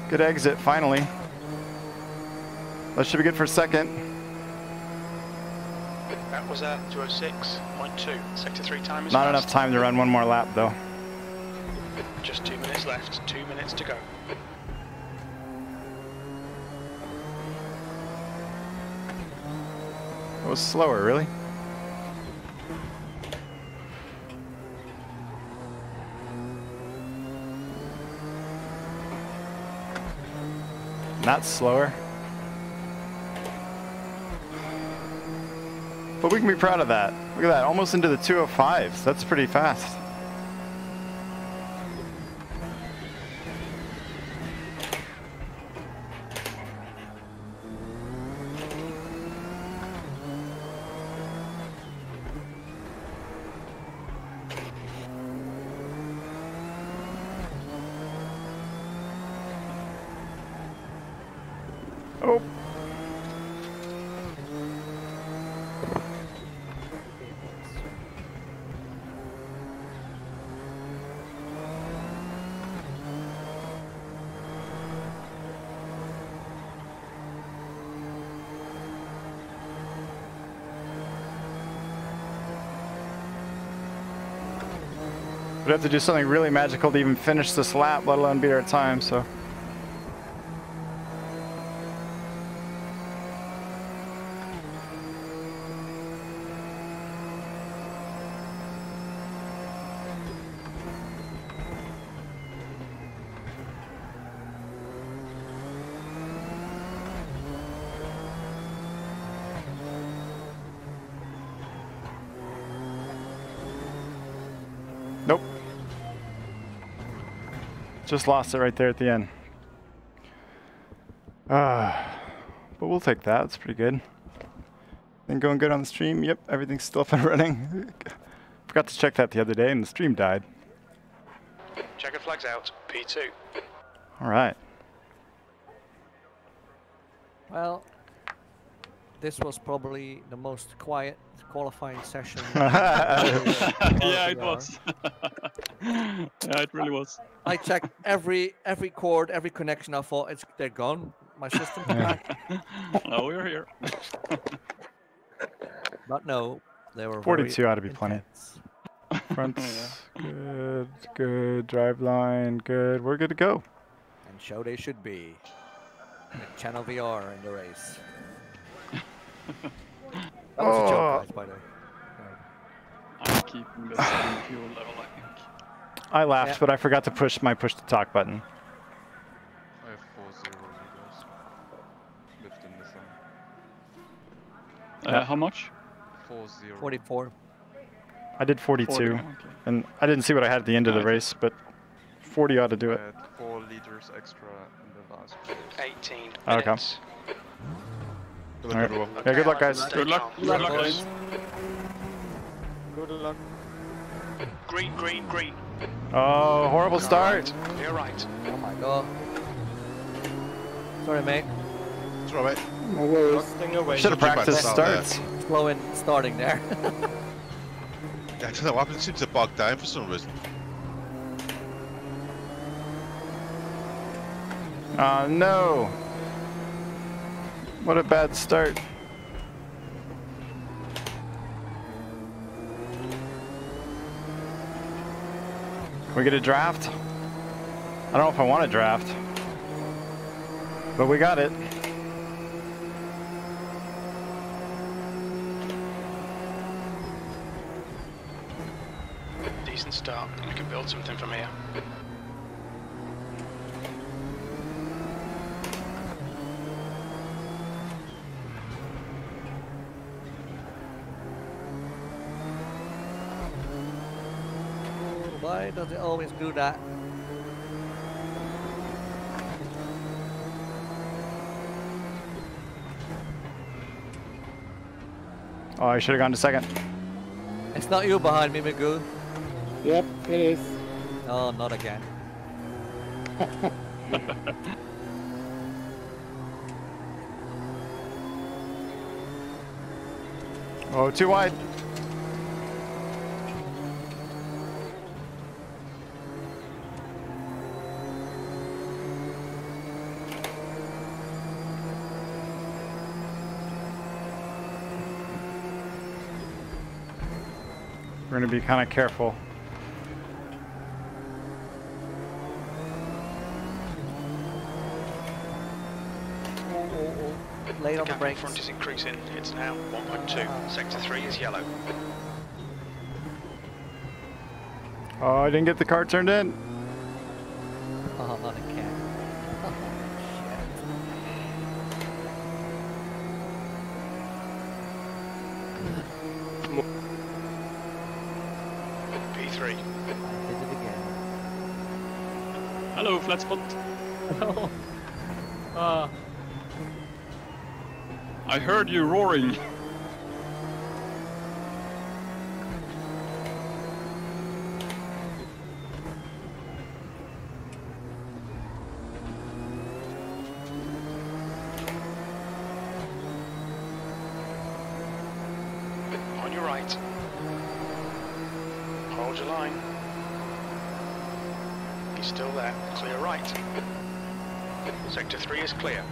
Good exit, finally. That should be good for second. That was uh, at 206.2. Sector 3 time is Not fast. enough time to run one more lap, though. Just two minutes left. Two minutes to go. Was slower, really? Not slower. But we can be proud of that. Look at that, almost into the 205s. That's pretty fast. Have to do something really magical to even finish this lap, let alone beat our time, so. Just lost it right there at the end. Ah, but we'll take that. It's pretty good. Been going good on the stream. Yep, everything's still up and running. Forgot to check that the other day, and the stream died. Checker flags out. P2. All right. Well, this was probably the most quiet qualifying session. yeah, it was. yeah, it really was. I checked every every cord, every connection. I thought it's they're gone. My system. back. oh, we're here. But no, they were. 42 very ought to be plenty. intense. Fronts, good, good. Drive line, good. We're good to go. And show they should be. Channel VR in the race. That was a Oh. joke, guys, by the way. I'm keeping the fuel level, I think. I laughed, Yeah. but I forgot to push my push to talk button. I have four zeros, you guys. Lived in the sun. Uh, Yeah. How much? Four zero. 44. I did 42, 40, okay. and I didn't see what I had at the end of the race, but 40 ought to do it. four liters extra in the last race. 18 Okay. minutes. Good luck, All right. everyone. Yeah, good luck, guys. Good luck. Good luck, guys. Good luck. Green, green, green. Oh, horrible start. You're right. Oh my god. Sorry, mate. It's all right. No worries. Should have practiced the start there. starts. Slow in starting there. Yeah, I don't know what happened. It seems to bog down for some reason. Oh no. What a bad start. We get a draft? I don't know if I want a draft. But we got it. Decent start. We can build something from here. Why does it always do that? Oh, I should have gone to second. It's not you behind me, Magoo. Yep, it is. Oh, not again. Oh, too wide. Going to be kind of careful. Late The on the in brakes. front is increasing. It's now 1.2. Sector 3 is yellow. Oh, I didn't get the car turned in. Oh, not again. P3. Did it again. Hello, flat spot. No. Ah, I heard you roaring. On your right. Hold your line. He's still there. Clear right. Sector 3 is clear.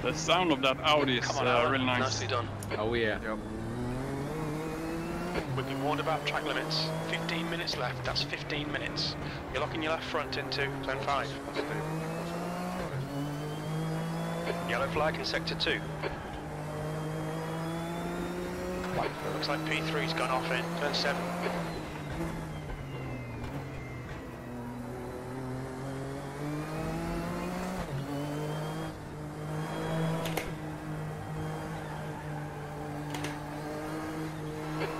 The sound of that Audi is on, uh, really nice. Nicely done. oh yeah. We've been warned about track limits. 15 minutes left. That's 15 minutes. You're locking your left front into turn 5. Yellow flag in sector 2. Looks like P3's gone off in turn 7.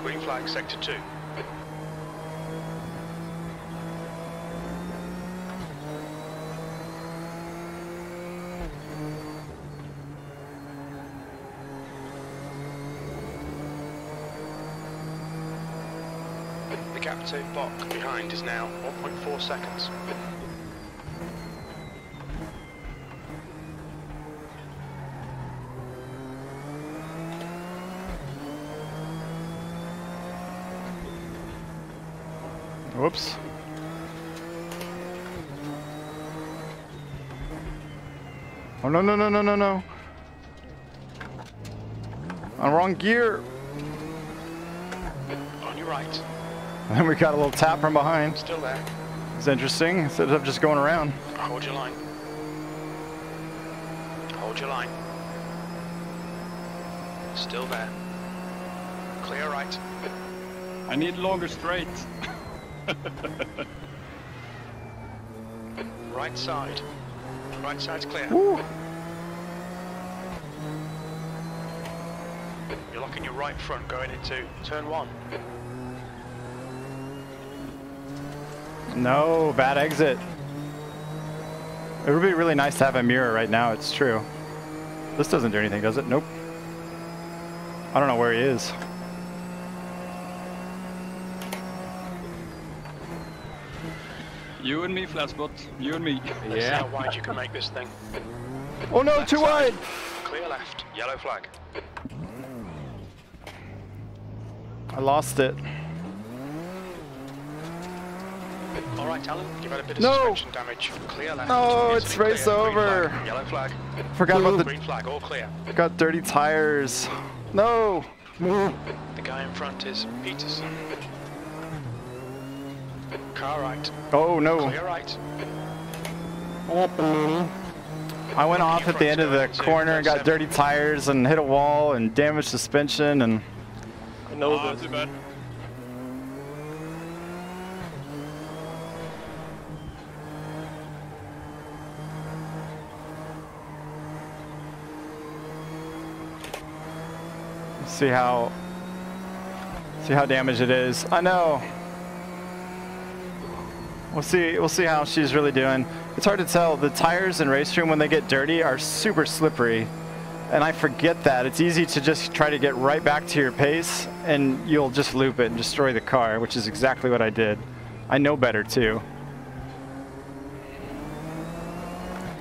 Green flag sector 2. The gap to Bok behind is now 1.4 seconds. Oh, no, no, no, no, no, no. On wrong gear. On your right. And then we got a little tap from behind. Still there. It's interesting, instead of just going around. Hold your line. Hold your line. Still there. Clear right. I need longer straight. Right side. Right side's clear. Woo. You're locking your right front going into turn one. No, bad exit. It would be really nice to have a mirror right now, it's true. This doesn't do anything, does it? Nope. I don't know where he is. You and me, flat spot. You and me. Let's see how wide you can make this thing. Oh no, Left too side. wide! Clear left. Yellow flag. I lost it. All right, Alan. You've had a bit of No. suspension damage. Clear left. No, It's it's race Green over. flag. Yellow flag. Forgot about the Green flag. All clear. got dirty tires. No. Move. The guy in front is Peterson. Car right. Oh no. Clear right. What happened, Moonie? I went off at the end of the corner and got dirty tires and hit a wall and damaged suspension and I know this. too bad. see how see how damaged it is. I know. We'll see we'll see how she's really doing. It's hard to tell. The tires in Raceroom when they get dirty are super slippery. and I forget that. It's easy to just try to get right back to your pace, and you'll just loop it and destroy the car, which is exactly what I did. I know better too.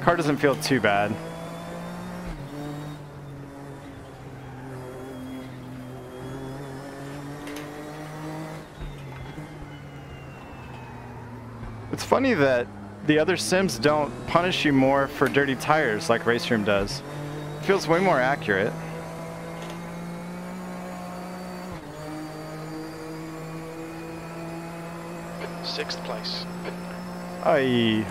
Car doesn't feel too bad. Funny that the other sims don't punish you more for dirty tires like Raceroom does. It feels way more accurate. Sixth place. Aye.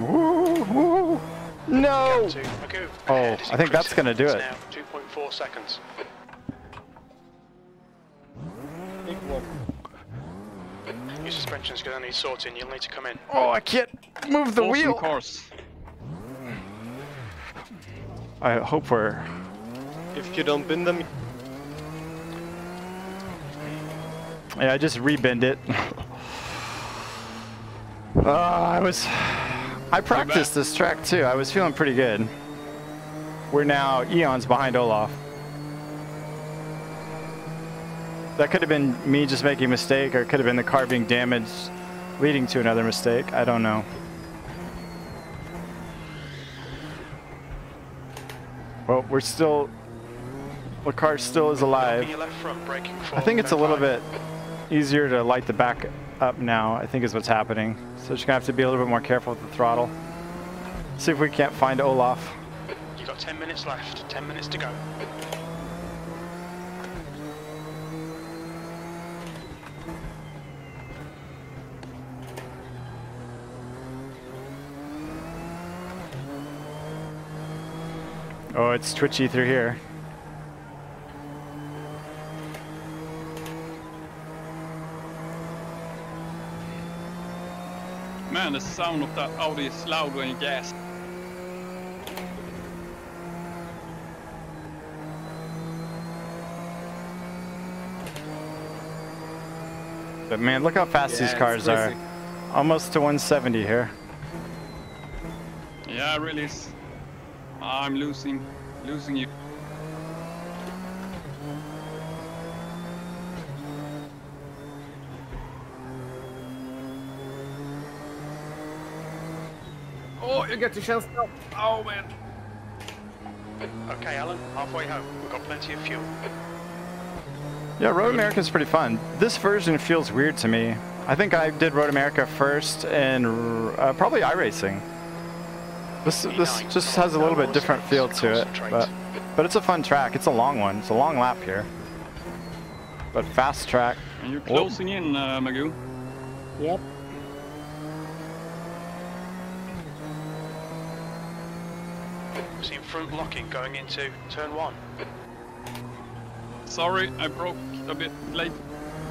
Woo, woo. No! Gap to Magoo. Oh, I think that's gonna do It's it. Now 2.4 seconds. Big one. Your suspension's going to need sorting. You'll need to come in. Oh, I can't move the awesome wheel. Course. I hope we're. If you don't bend them, Yeah, I just rebend it. uh, I was. I practiced this track too. I was feeling pretty good. We're now eons behind Olaf. That could have been me just making a mistake, or it could have been the car being damaged, leading to another mistake. I don't know. Well, we're still. The car still is alive. I think it's a little bit easier to light the back up now, I think is what's happening. So just gonna have to be a little bit more careful with the throttle. See if we can't find Olaf. You've got 10 minutes left. 10 minutes to go. Oh, it's twitchy through here. Man, the sound of that Audi is loud when you gas. But man, look how fast Yeah, these cars are. Almost to 170 here. Yeah, really. is. I'm losing, losing you. Oh, you get your chance now. Oh man. Okay, Alan, halfway home. We've got plenty of fuel. Yeah, Road America is pretty fun. This version feels weird to me. I think I did Road America first and uh, probably iRacing. This this just has a little bit different feel to it, but but it's a fun track. It's a long one. It's a long lap here, but fast track. And you're Whoop. closing in, uh, Magoo. Yep. We've seen front locking going into turn one. Sorry, I broke a bit late.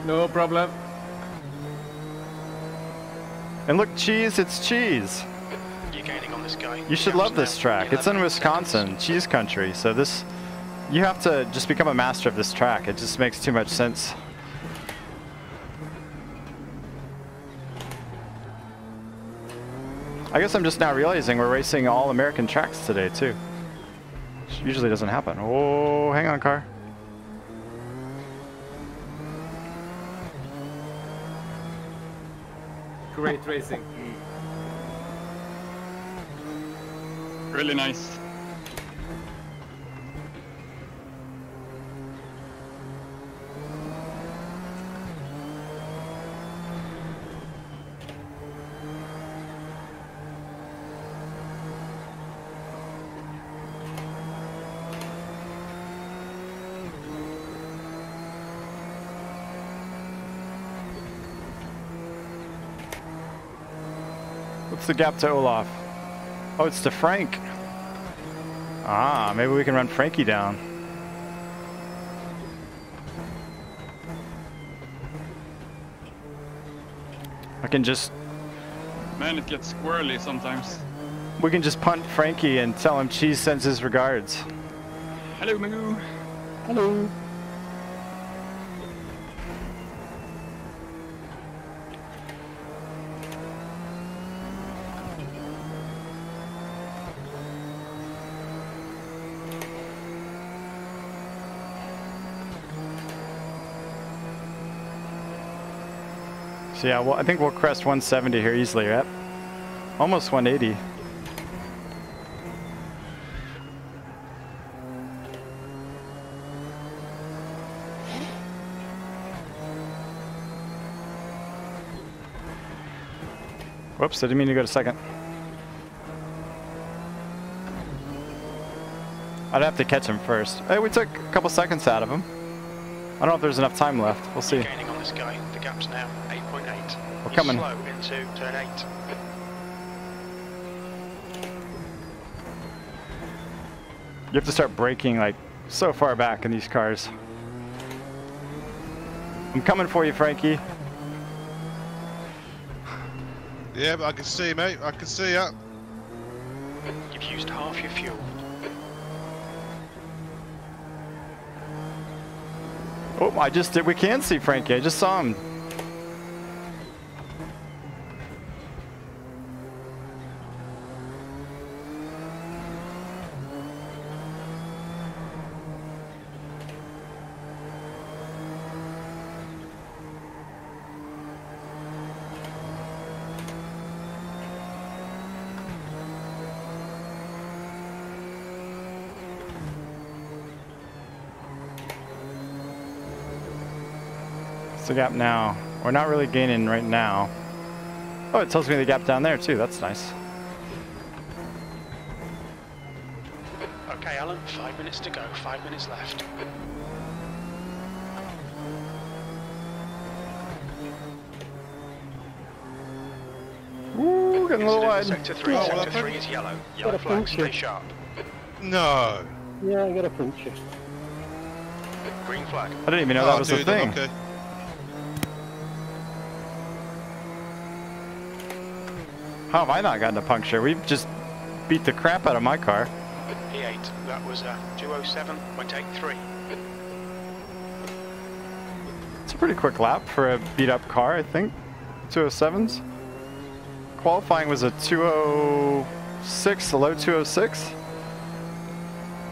No problem. And look, cheese, it's cheese. You're gaining on this guy. You should love this track. It's in 11 Wisconsin, cheese country. So this, you have to just become a master of this track. It just makes too much sense. I guess I'm just now realizing we're racing all American tracks today too. Which usually doesn't happen. Oh, hang on, car. Great racing. Really nice. What's the gap to Olaf? Oh, it's to Frank. Ah, maybe we can run Frankie down. I can just Man, it gets squirrely sometimes. we can just punt Frankie and tell him Cheese sends his regards. Hello, Magoo. Hello. So yeah, well, I think we'll crest 170 here easily, right? Almost 180. Whoops, I didn't mean to go to second. I'd have to catch him first. Hey, we took a couple seconds out of him. I don't know if there's enough time left. We'll see. Gaining on this guy. The gap's now 8.8. We're coming. Slow into turn 8. You have to start braking like so far back in these cars. I'm coming for you, Frankie. Yeah, but I can see, mate. I can see ya. You've used half your fuel. Oh, I just did. We can see Frankie. I just saw him. What's the gap now? We're not really gaining right now. Oh, it tells me the gap down there too. That's nice. Okay, Alan, five minutes to go. Five minutes left. Ooh, getting a little wide. Sector 3. Oh, Sector 3 is yellow. Yellow flag. Stay sharp. No. Yeah, I got a puncture. Green flag. I didn't even know Oh, that was a thing. Okay. How have I not gotten a puncture? We've just beat the crap out of my car. P8. That was uh, 207.83. It's a pretty quick lap for a beat up car, I think. 207s. Qualifying was a 206, a low 206.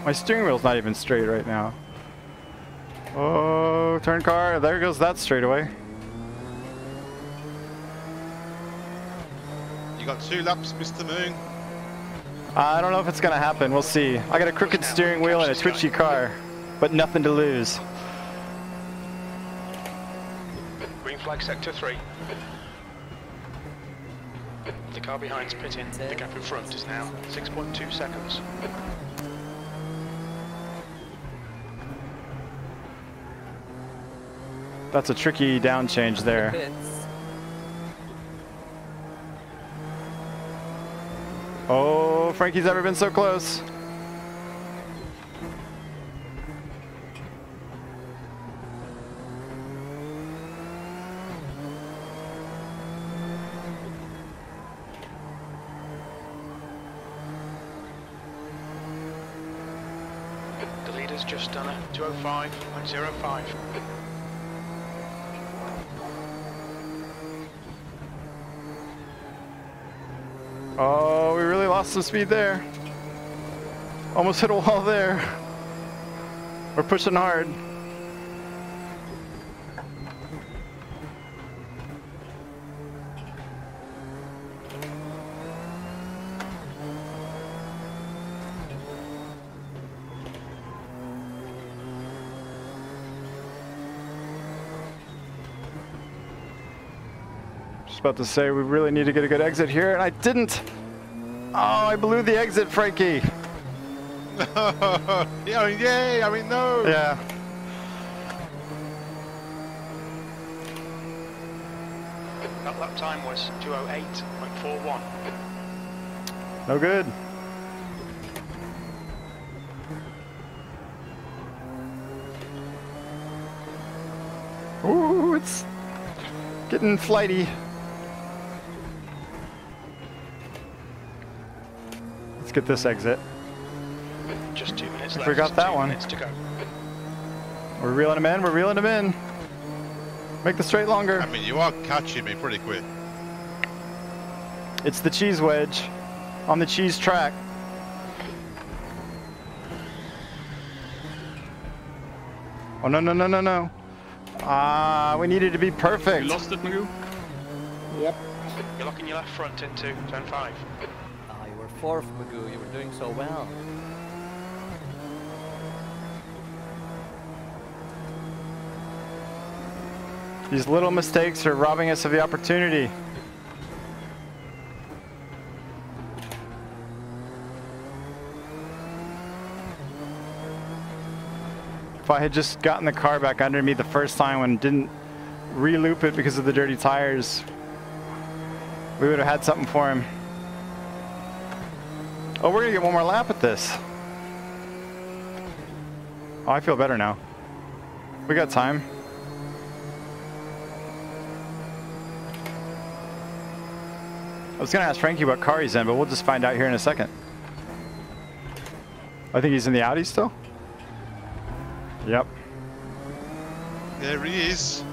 My steering wheel's not even straight right now. Oh, turn car. There goes that straightaway. You got two laps, Mr. Moon. Uh, I don't know if it's gonna happen. We'll see. I got a crooked steering wheel and a twitchy car, but nothing to lose. Green flag sector 3. The car behind's pitting. The gap in front is now 6.2 seconds. That's a tricky down change there. Pits. Oh, Frankie's ever been so close. The leader's just done a 205.05. Oh, we really lost some speed there. Almost hit a wall there. We're pushing hard. Just about to say we really need to get a good exit here, and I didn't. Oh, I blew the exit, Frankie. yeah, I mean, yay! I mean, no. Yeah. That lap time was 208.41. No good. Ooh, it's getting flighty. Let's get this exit. Just two minutes I left. forgot that two one. to go. We're reeling him in. We're reeling him in. Make the straight longer. I mean, you are catching me pretty quick. It's the cheese wedge on the cheese track. Oh, no, no, no, no, no. Ah, we needed to be You perfect. lost it, Magoo? Yep. You're locking your left front into turn 5. Were Magoo. You were doing so well. These little mistakes are robbing us of the opportunity. If I had just gotten the car back under me the first time and didn't re-loop it because of the dirty tires, we would have had something for him. Oh, we're gonna get one more lap at this. Oh, I feel better now. We got time. I was gonna ask Frankie what car he's in, but we'll just find out here in a second. I think he's in the Audi still. Yep. There he is.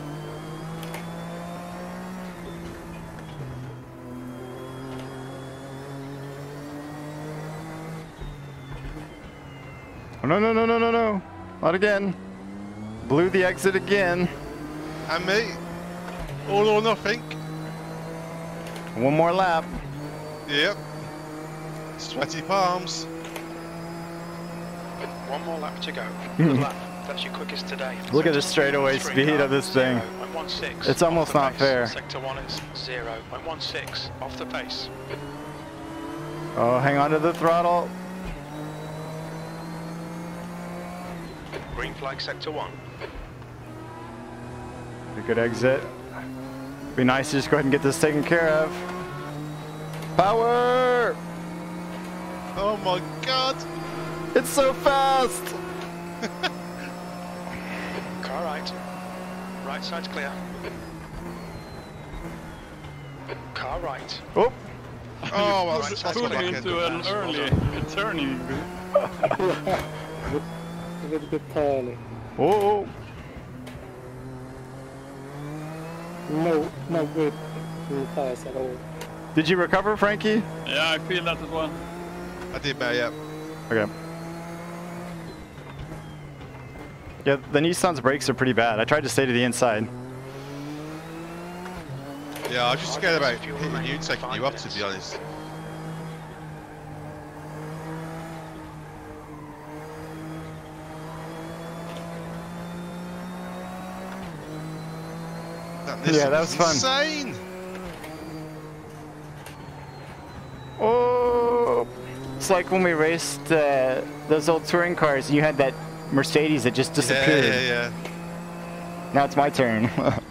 Oh, no, no, no, no, no, no. Not again. Blew the exit again. And me. All or nothing. One more lap. Yep. Sweaty palms. One more lap to go. Good lap. That's your quickest today. Look at the straightaway three speed car, of this thing. 0.16 It's almost not pace. fair. Sector 1 is 0.16 off the pace. Oh, hang on to the throttle. Green flag sector 1. A good exit. Be nice to just go ahead and get this taken care of. Power! Oh my god. It's so fast! Car right. Right side's clear. Car right. Oh! Oh, well, Right that's side's what Pulling I can into an Well early turning. A little bit early. Oh! No, no good in the tires at all. Did you recover, Frankie? Yeah, I feel that as well. I did better, yeah. Okay. Yeah, the Nissan's brakes are pretty bad. I tried to stay to the inside. Yeah, I was just scared about hitting you and taking you off, to be honest. That Yeah, that was fun. Insane. Oh! It's like when we raced uh, those old touring cars you had that Mercedes that just disappeared. Yeah, disappeared. yeah, yeah. Now it's my turn.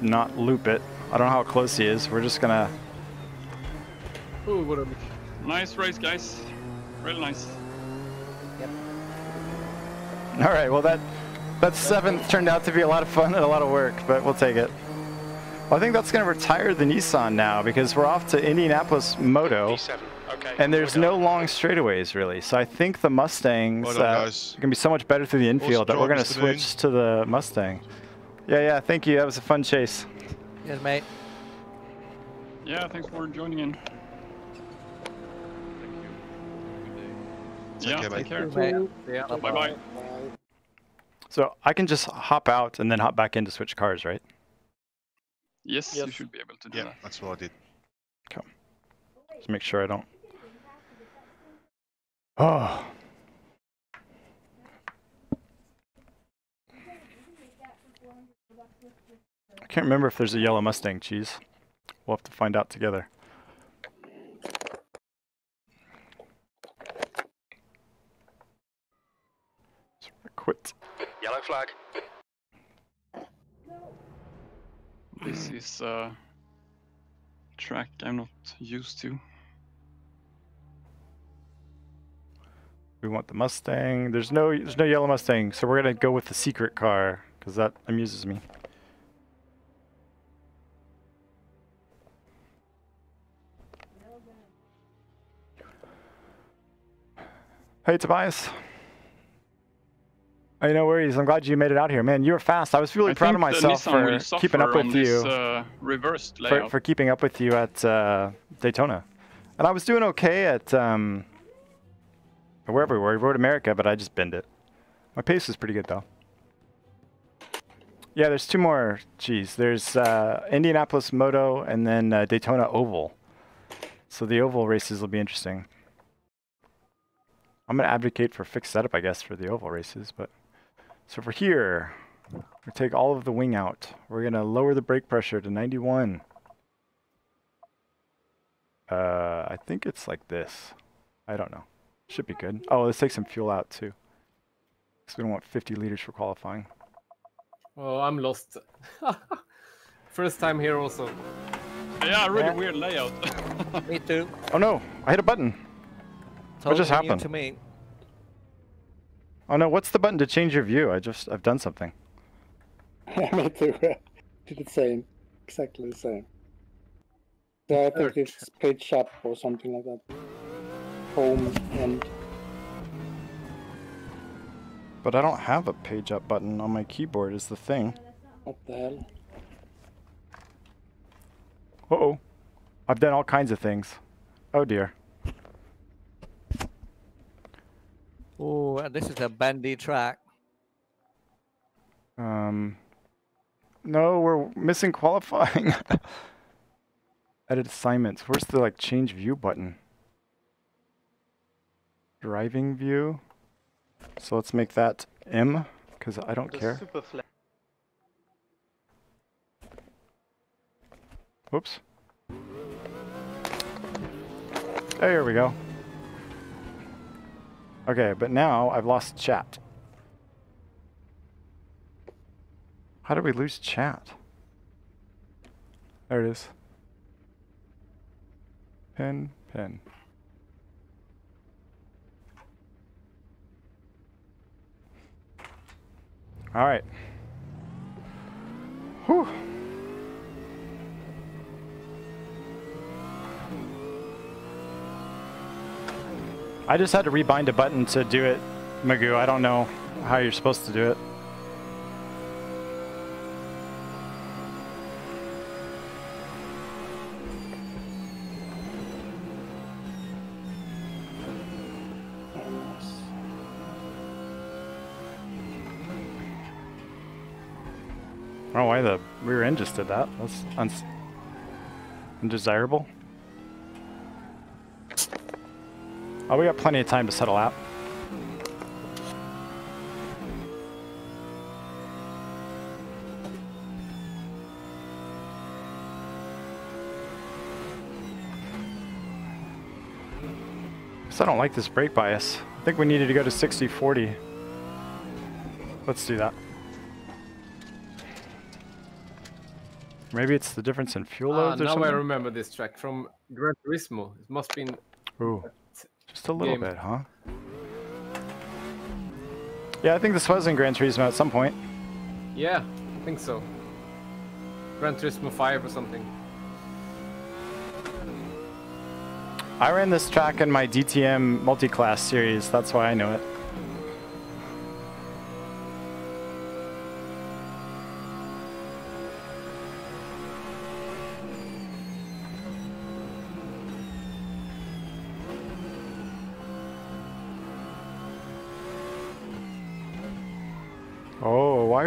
Not loop it. I don't know how close he is. We're just gonna. Ooh, what a nice race, guys. Really nice. Yep. All right. Well, that that seventh turned out to be a lot of fun and a lot of work, but we'll take it. Well, I think that's gonna retire the Nissan now because we're off to Indianapolis Moto. P7. Okay. And there's no long straightaways really, so I think the Mustangs Well done, uh, are gonna be so much better through the infield that we're gonna drive, switch to the Mustang. Yeah, yeah. Thank you. That was a fun chase. Yes, mate. Yeah, thanks for joining in. Take yeah, care, take care. Mate. Yeah. Bye bye. So I can just hop out and then hop back in to switch cars, right? Yes, Yes. you should be able to do Yeah, that. that's what I did. Just make sure I don't. Oh. I can't remember if there's a yellow Mustang cheese. We'll have to find out together. So I quit. Yellow flag. This is uh, a track I'm not used to. We want the Mustang. There's no there's no yellow Mustang, so we're gonna go with the secret car because that amuses me. Hey Tobias. Hey, no worries. I'm glad you made it out here, man. You were fast. I was really I proud of myself for keeping up with on you, uh, reversed for, layout. for keeping up with you at uh, Daytona. And I was doing okay at um, wherever we were, Road America, but I just binned it. My pace was pretty good though. Yeah, there's two more. Geez, there's uh, Indianapolis Moto and then uh, Daytona Oval. So the oval races will be interesting. I'm gonna advocate for fixed setup, I guess, for the oval races. But so for here, we take all of the wing out. We're gonna lower the brake pressure to 91. Uh, I think it's like this. I don't know. Should be good. Oh, let's take some fuel out too. Because we don't want 50 liters for qualifying. Oh, I'm lost. First time here also. Yeah, really Yeah. weird layout. Me too. Oh no, I hit a button. What just happened? To me. Oh no, what's the button to change your view? I just, I've done something. Me too. Did the same. Exactly the same. So I think it's page up or something like that. Home and But I don't have a page up button on my keyboard is the thing. what the hell? Uh oh. I've done all kinds of things. Oh dear. Oh, this is a bendy track. Um, no, we're missing qualifying. Edit assignments. Where's the like change view button? Driving view. So let's make that M, because I don't The care. super flat. Whoops. There we go. Okay, but now I've lost chat. How did we lose chat? There it is. Pin, pin. All right. Whew. I just had to rebind a button to do it, Magoo. I don't know how you're supposed to do it. I don't know why the rear end just did that. That's undesirable. Oh, we got plenty of time to settle out. I don't like this brake bias. I think we needed to go to 60-40. Let's do that. Maybe it's the difference in fuel Ah, loads or now something? I remember this track from Gran Turismo. It must be Ooh, just a little game. bit, huh? Yeah, I think this was in Gran Turismo at some point. Yeah, I think so. Gran Turismo 5 or something. I ran this track in my DTM multi-class series. That's why I know it.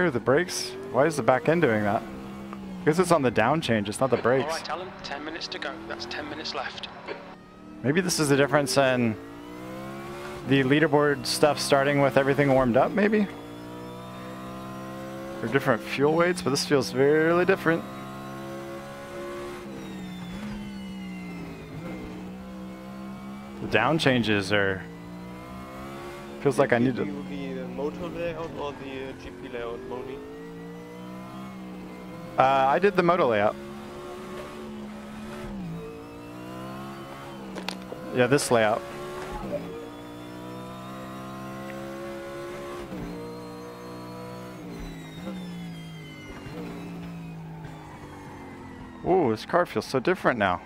Are the brakes? Why is the back end doing that? Because it's on the down change, it's not the brakes. All right, Alan, 10 minutes to go. That's 10 minutes left. Maybe this is the difference in the leaderboard stuff starting with everything warmed up, maybe? Or different fuel weights, but this feels really different. The down changes are... Feels like I need Did to... the motor layout or the GP layout, Moonie? Uh, I did the moto layout. Yeah, this layout. Ooh, this car feels so different now.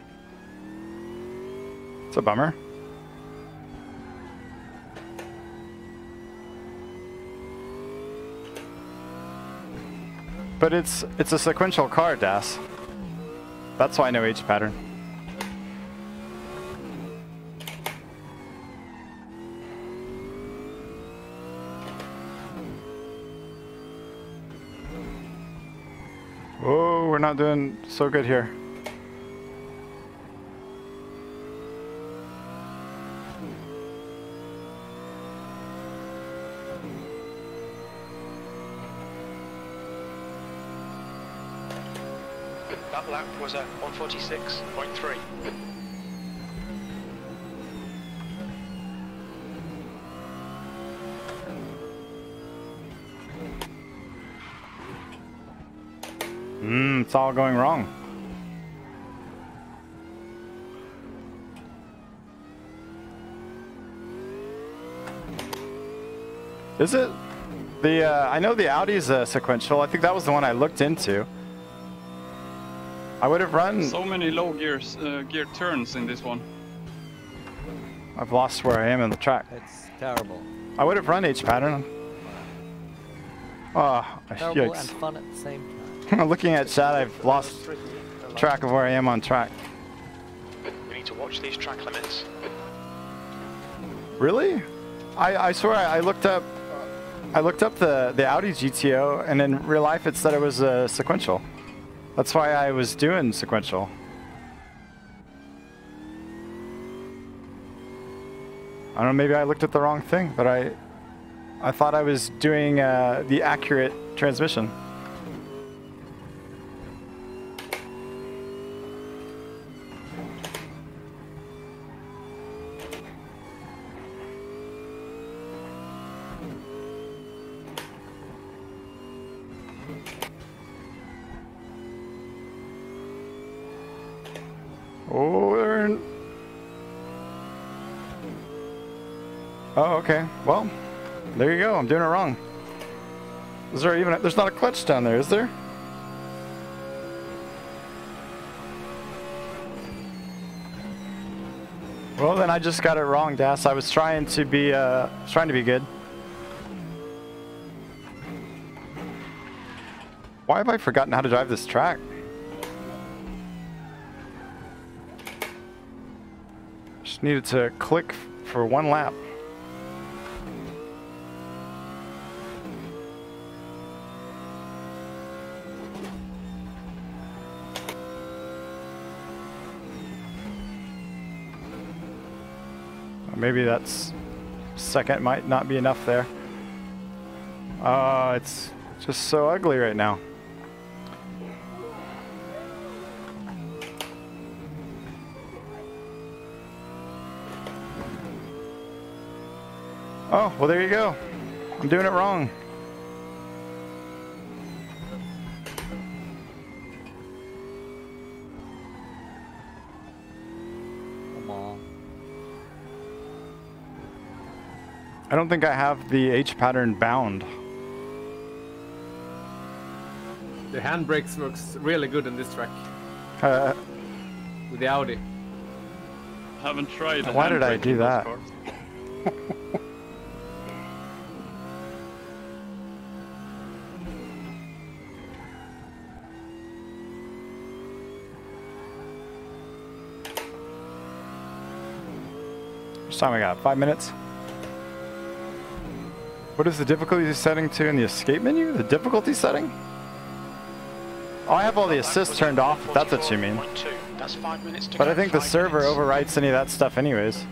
It's a bummer. But it's it's a sequential card, Das. That's why no H pattern. Oh, we're not doing so good here. That lap was a 146.3. Mmm, it's all going wrong. Is it? The, uh, I know the Audi's uh, sequential. I think that was the one I looked into. I would have run. So many low gears, uh, gear turns in this one. I've lost where I am in the track. It's terrible. I would have run H pattern. Oh, Terrible yikes. and fun at the same time. Looking at chat, I've lost track of where I am on track. We need to watch these track limits. Really? I, I swear I, I looked up I looked up the, the Audi GTO and in real life it said it was uh, sequential. That's why I was doing sequential. I don't know, maybe I looked at the wrong thing, but I I thought I was doing uh, the accurate transmission. Is there even? A, there's not a clutch down there, is there? Well, then I just got it wrong, Das. I was trying to be, uh, trying to be good. Why have I forgotten how to drive this track? Just needed to click for one lap. Maybe that's second might not be enough there. Uh, it's just so ugly right now. Oh, well there you go. I'm doing it wrong. I don't think I have the H pattern bound. The handbrakes works really good in this track Uh, with the Audi. Haven't tried. the Why did I do that? cars. Time we got? Five minutes? What is the difficulty setting to in the escape menu? The difficulty setting? Oh, I have all the assists turned off, if that's what you mean. 44.2. That's five minutes to But. I think the server overwrites any of that stuff anyways.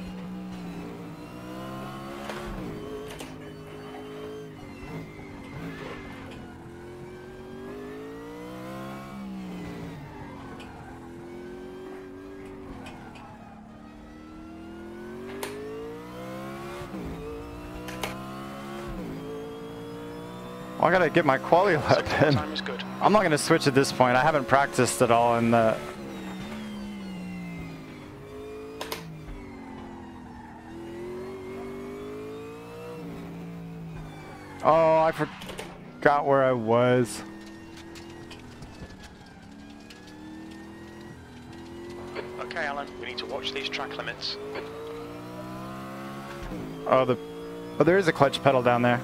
I gotta get my quali lap in. Time is good. I'm not gonna switch at this point. I haven't practiced at all in the. Oh, I forgot where I was. Okay, Alan, we need to watch these track limits. Oh, the. Oh, there is a clutch pedal down there.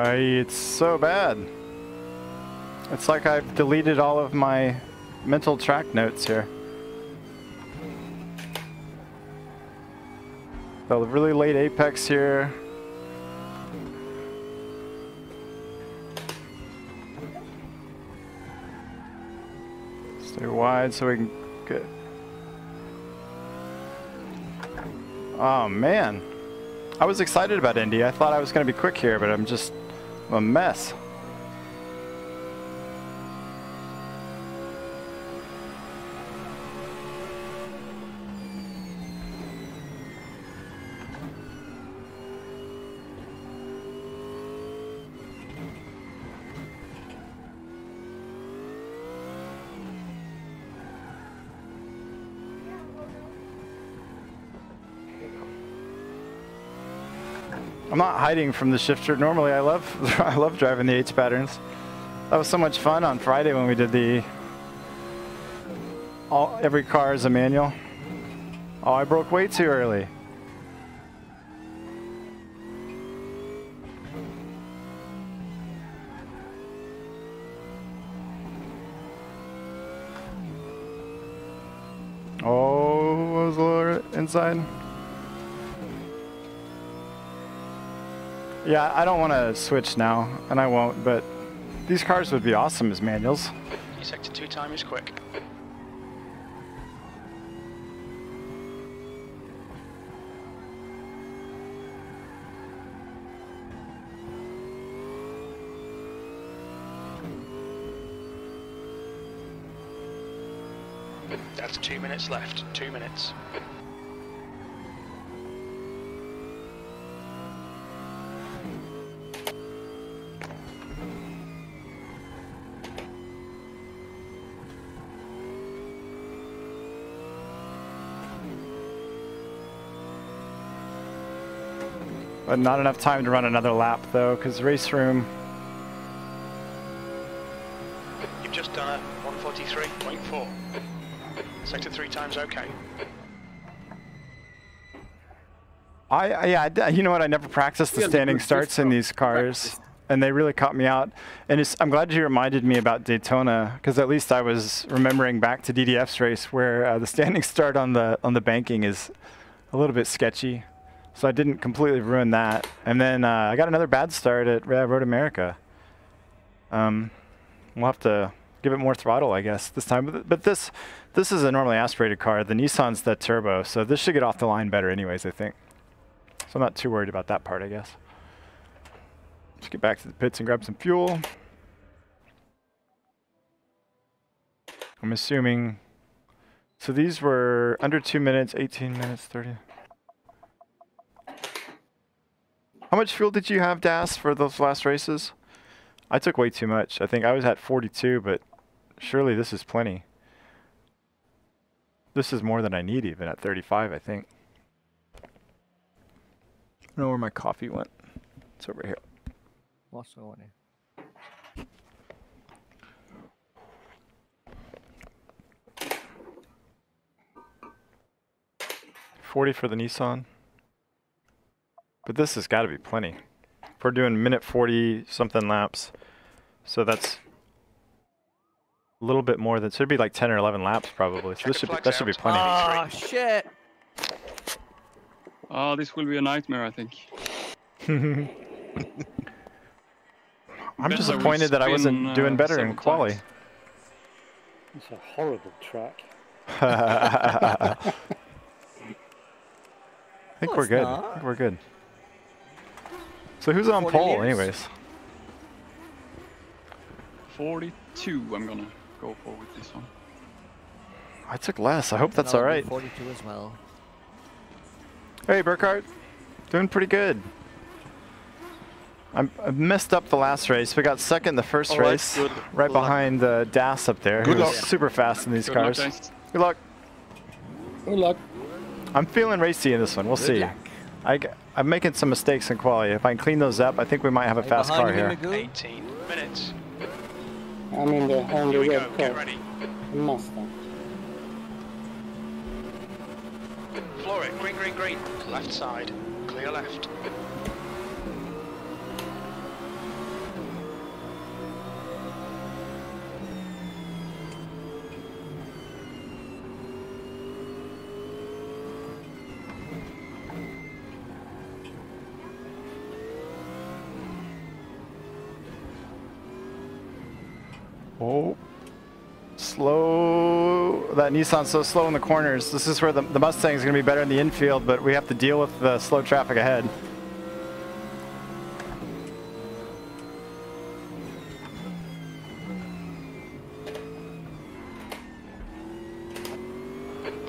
Uh, it's so bad. It's like I've deleted all of my mental track notes here. The really late apex here. Stay wide so we can get. Oh man. I was excited about Indy. I thought I was going to be quick here, but I'm just a mess. Not hiding from the shifter. Normally, I love I love driving the H patterns. That was so much fun on Friday when we did the all every car is a manual. Oh, I broke way too early. Oh, was a little inside. Yeah, I don't want to switch now, and I won't, but these cars would be awesome as manuals. Your sector 2 time is quick. That's two minutes left. Two minutes. But not enough time to run another lap though, because Raceroom. You've just done a 143.4. Sector 3 time's okay. I, I yeah, I d- you know what? I never practiced the Yeah, standing starts in these cars, practiced. and they really caught me out. And it's, I'm glad you reminded me about Daytona, because at least I was remembering back to DDF's race where uh, the standing start on the on the banking is a little bit sketchy. So I didn't completely ruin that. And then uh, I got another bad start at Road America. Um, we'll have to give it more throttle, I guess, this time. But, but this this is a normally aspirated car. The Nissan's the turbo, so this should get off the line better, anyways. I think. So I'm not too worried about that part, I guess. Let's get back to the pits and grab some fuel. I'm assuming. So these were under two minutes, 18 minutes, 30. How much fuel did you have, Das, for those last races? I took way too much. I think I was at 42, but surely this is plenty. This is more than I need even at 35, I think. I don't know where my coffee went. It's over here. Lost going on? 40 for the Nissan. But this has got to be plenty. If we're doing minute 40 something laps, so that's a little bit more than, so it'd be like 10 or 11 laps probably. So this should be, that should be plenty. Oh, shit! Oh, this will be a nightmare, I think. I'm disappointed that I wasn't spin, doing uh, better in several quali. times. It's a horrible track. I think No, we're it's good. I think we're good. So who's on pole, years. anyways? 42 I'm gonna go for with this one. I took less. I hope that's And all I'll do right. 42 as well. Hey, Burkhardt. Doing pretty good. I'm, I messed up the last race. We got second the first All right, race, good. right Good behind uh, Das up there. Good luck. super fast in these Good luck, cars. guys. Good luck. Good luck. I'm feeling racy in this one. We'll Good see. luck. I, g- I'm making some mistakes in quality. If I can clean those up, I think we might have a fast behind car here. 18 minutes. I'm in the on Here the we go. red Get car. ready. Mustang. Floor it. Green, green, green. Left side. Clear left. Slow. That Nissan's so slow in the corners. This is where the, the Mustang is going to be better in the infield, but we have to deal with the slow traffic ahead.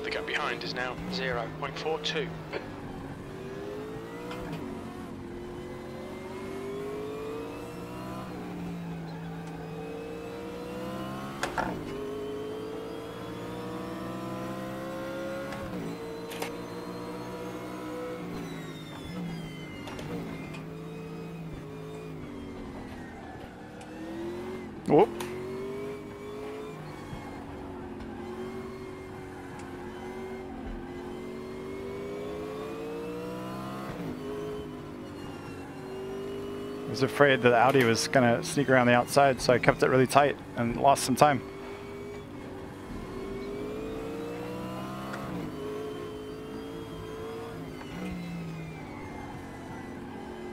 The gap behind is now 0.42. Whoop. I was afraid that Audi was going to sneak around the outside, so I kept it really tight and lost some time.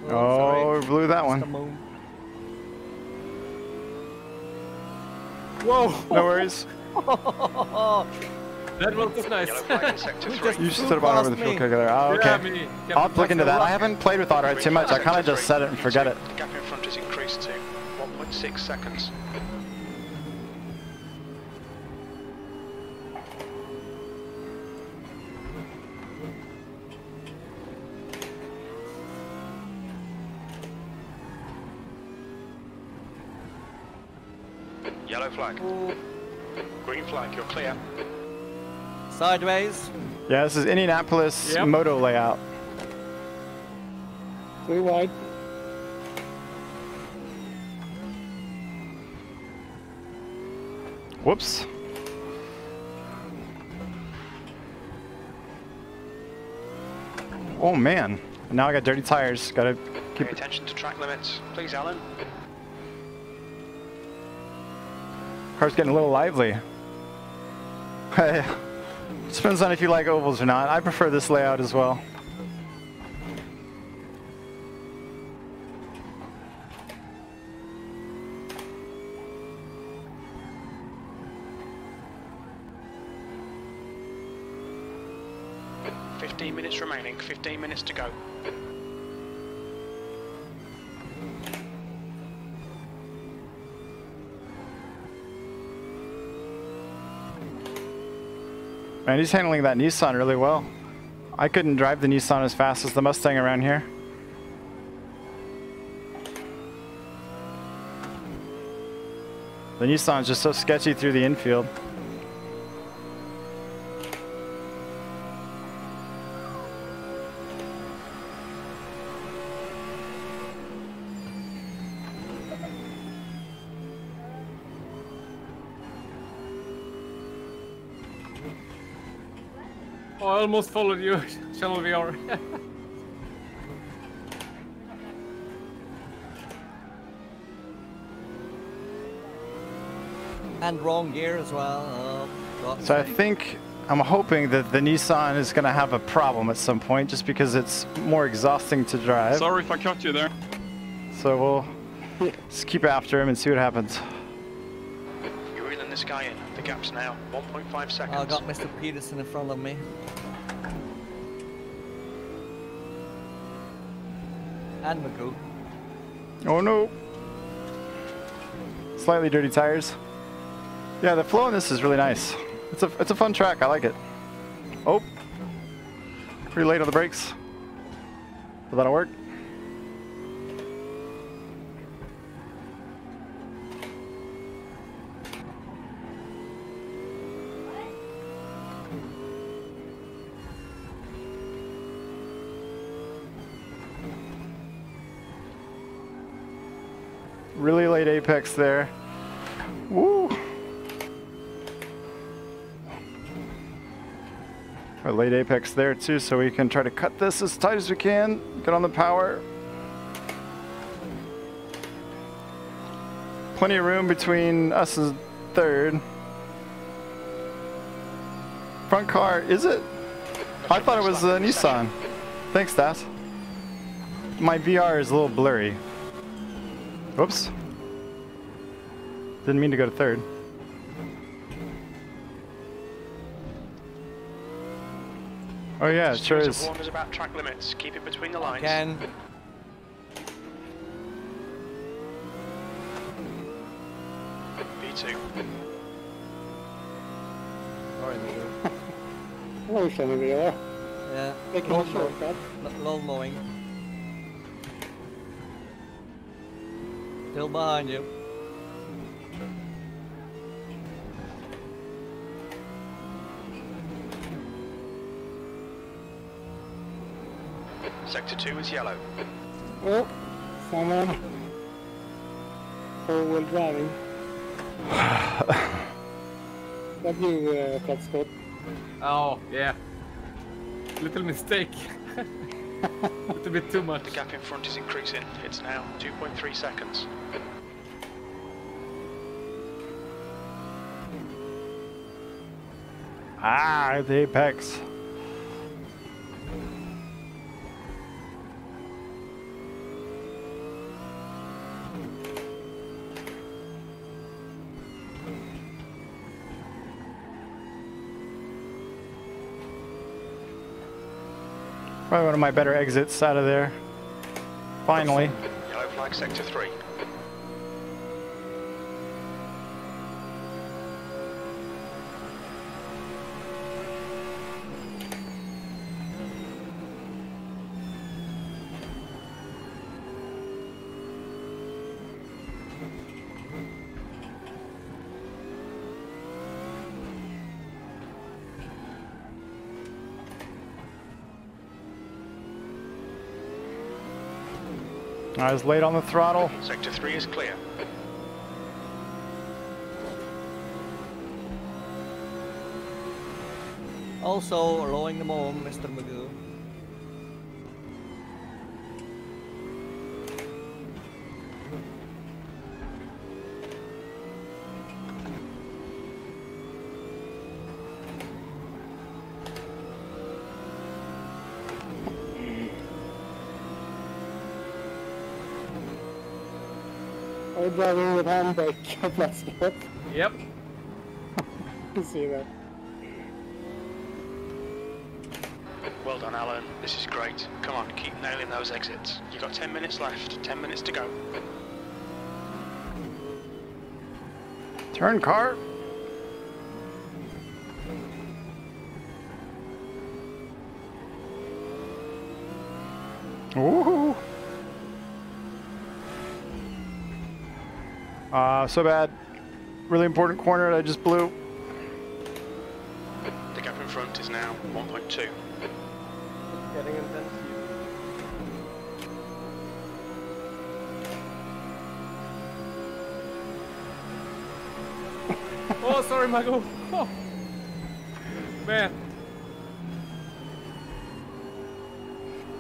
Oh, oh we blew that one. Whoa! No worries. that was nice. Yellow flag in sector We three. just You should flew have gone over past the fuel me. kicker there. Oh, okay. me. I'll have to look into that. I haven't played with auto too much. I kind of just set it and forget it. The gap in front has increased to 1.6 seconds. Yellow flag. Green flag, you're clear. Sideways. Yeah, this is Indianapolis Yep. moto layout. Three wide. Whoops. Oh man. Now I got dirty tires. Gotta keep Pay attention to track limits. Please, Alan. car's getting a little lively. Depends on if you like ovals or not. I prefer this layout as well. Fifteen minutes remaining. Fifteen minutes to go. Man, he's handling that Nissan really well. I couldn't drive the Nissan as fast as the Mustang around here. The Nissan's just so sketchy through the infield. Almost followed you, Channel VR. And wrong gear as well. Oh, So I think, I'm hoping that the Nissan is going to have a problem at some point just because it's more exhausting to drive. Sorry if I cut you there. So we'll just keep after him and see what happens. You're reeling this guy in. The gap's now 1.5 seconds. I got Mr. Peterson in front of me. And. Oh no. Slightly dirty tires. Yeah, the flow in this is really nice. It's a it's a fun track. I like it. Oh. Pretty late on the brakes. But that'll work. Apex there. Woo! A late apex there too, so we can try to cut this as tight as we can. Get on the power. Plenty of room between us and third. Front car, is it? I thought it was a Nissan. Thanks, Das. My VR is a little blurry. Whoops. Didn't mean to go to third. Oh yeah, it sure Stewards is. have warned about track limits. Keep it between the lines. Again. B2. Sorry, Magoo. Hello, Shannon. Yeah. Yeah. Taking a shortcut. L- low mowing. Still behind you. Sector 2 is yellow. Oh, someone. Four-wheel driving. that you, uh, Fat Scott. Oh, yeah. Little mistake. A little bit too much. The gap in front is increasing. It's now 2.3 seconds. Ah, the apex. One of my better exits out of there. Finally. Yellow flag sector 3. I was late on the throttle. Sector 3 is clear. Also rowing them home, Mr. Magoo. Are with handbrake, Fat Scott? Yep. You see that. Well done, Alan. This is great. Come on, keep nailing those exits. You've got 10 minutes left. 10 minutes to go. Turn car. Ooh. Uh, so bad. Really important corner that I just blew. The gap in front is now 1.2. Getting intense. oh, sorry, Magoo. Oh. Man.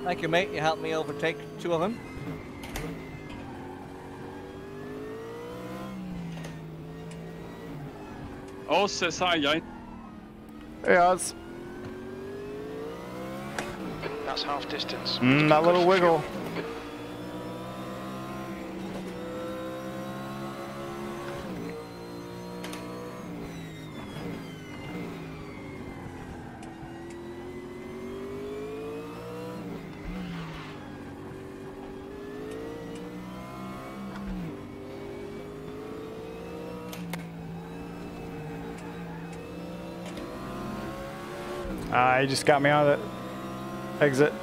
Thank you, mate. You helped me overtake two of them. Oh, says hi, guy. Hey, Oz. That's half distance. Mm, that little wiggle. He just got me out of the exit.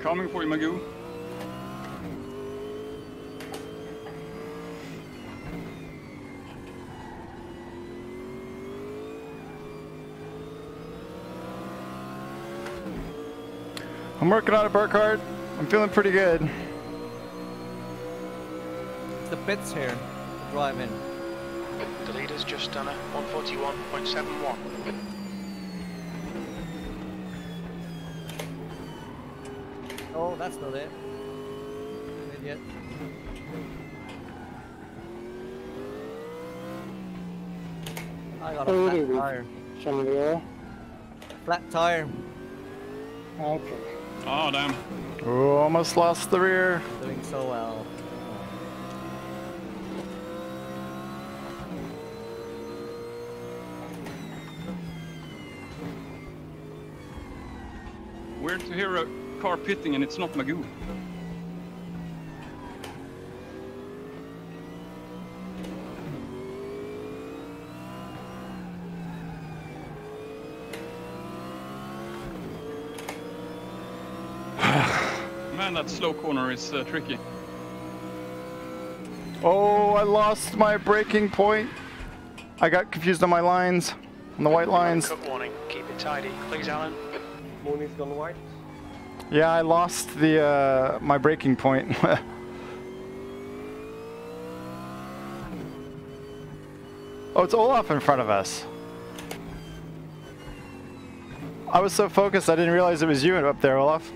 Coming for you, Magoo. I'm working on it, Burkhardt. I'm feeling pretty good. It's the bits here driving. The leader's just done a 141.71. Oh, that's not it. Yet. I got a flat tire. Flat tire. Okay. Oh, damn. Ooh, almost lost the rear. Doing so well. Weird to hear a car pitting and it's not Magoo. Man, that slow corner is uh, tricky. Oh, I lost my breaking point. I got confused on my lines, on the white lines. Cut warning. Keep it tidy. Please, Alan. Moonie's gone white. Yeah, I lost the uh, my breaking point. oh, it's Olaf in front of us. I was so focused, I didn't realize it was you up there, Olaf.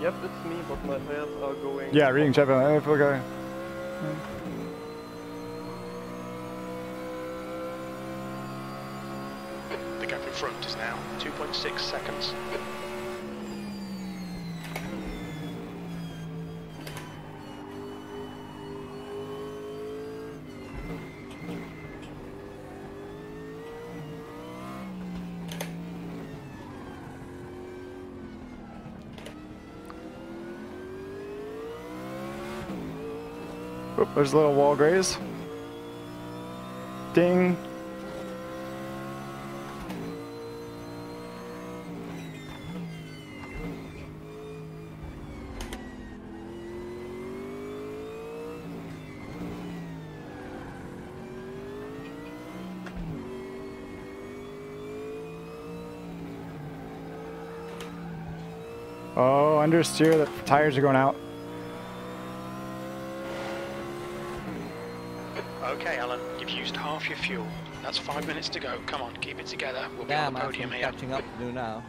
Yep, it's me, but my tires are going. Yeah, reading check. Eh, okay. The gap in front is now 2.6 seconds. There's a little wall graze. Ding. Oh, understeer, the tires are going out. Fuel. That's five minutes to go. Come on, keep it together. We'll be on Damn, the podium here. catching up to do now.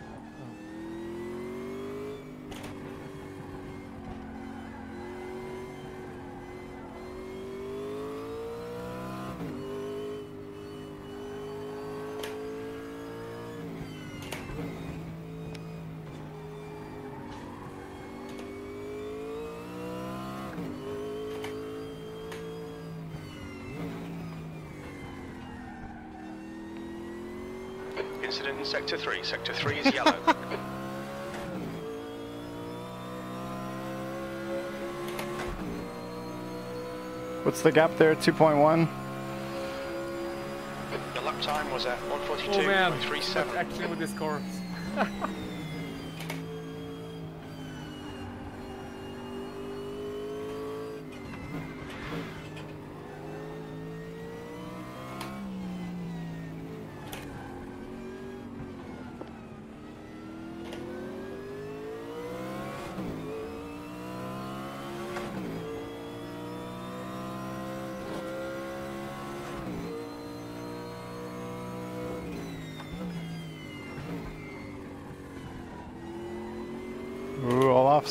Sector 3. Sector 3 is yellow. What's the gap there? 2.1? the lap time was at Oh man, 142.37. actually with this car.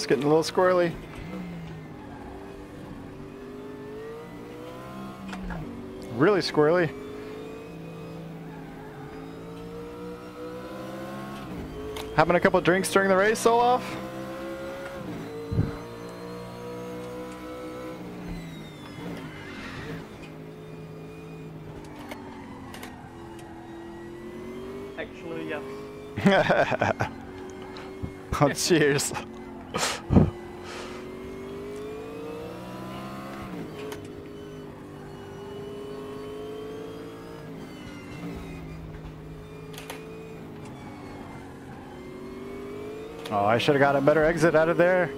getting a little squirrely. Really squirrely. Having a couple drinks during the race, Olaf? Actually, yes. oh, cheers. Oh, I should have got a better exit out of there.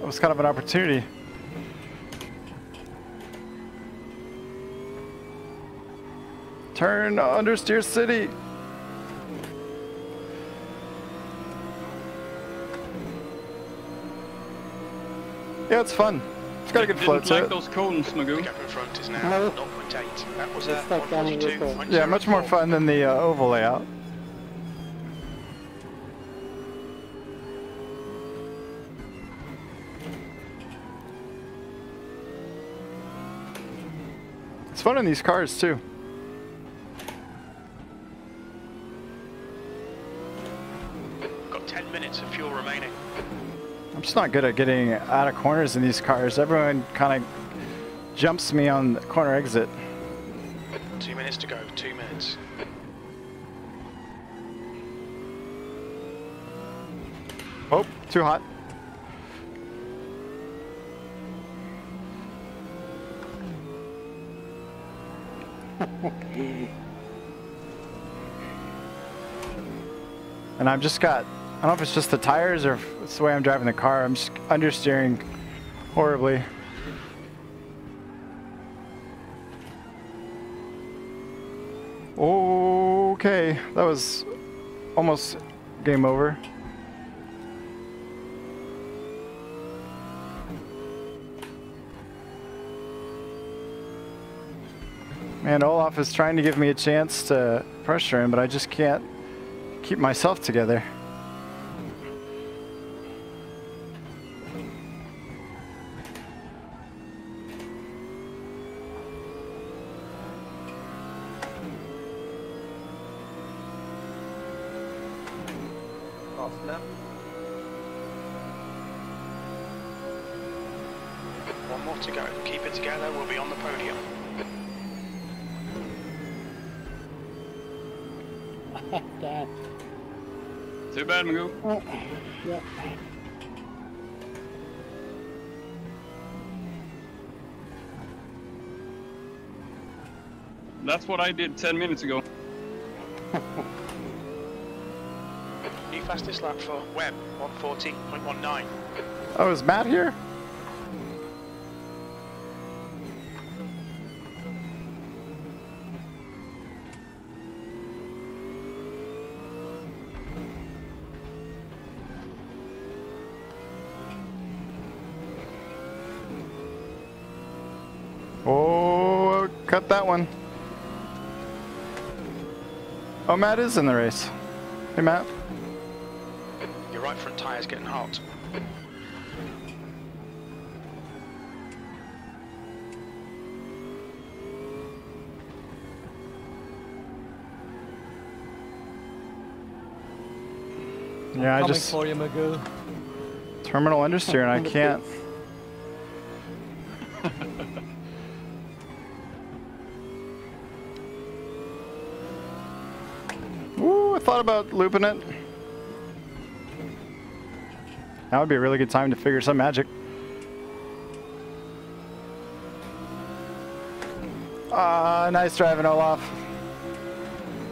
That was kind of an opportunity. Turn understeer city. Yeah, it's fun. It's got a good Didn't float to like it. those cones, Magoo. The gap in front is now No. 0.8. That was It's at stuck down in the 142. Yeah, much more fun than the uh, oval layout. In these cars too. Got 10 minutes of fuel remaining. I'm just not good at getting out of corners in these cars. Everyone kind of jumps me on the corner exit. Two minutes to go. Two minutes. Oh, too hot. And I've just got, I don't know if it's just the tires or it's the way I'm driving the car. I'm just understeering horribly. Okay, that was almost game over. Man, Olaf is trying to give me a chance to pressure him, but I just can't keep myself together. What I did 10 minutes ago. New fastest lap for Webb. 140.19. Oh, is Matt here? Oh, cut that one. Oh, Matt is in the race. Hey, Matt. Your right front tyre's getting hot. Yeah, I Coming just for you, Magoo. terminal understeer and I can't. Ooh, I thought about looping it. That would be a really good time to figure some magic. Ah, nice driving, Olaf.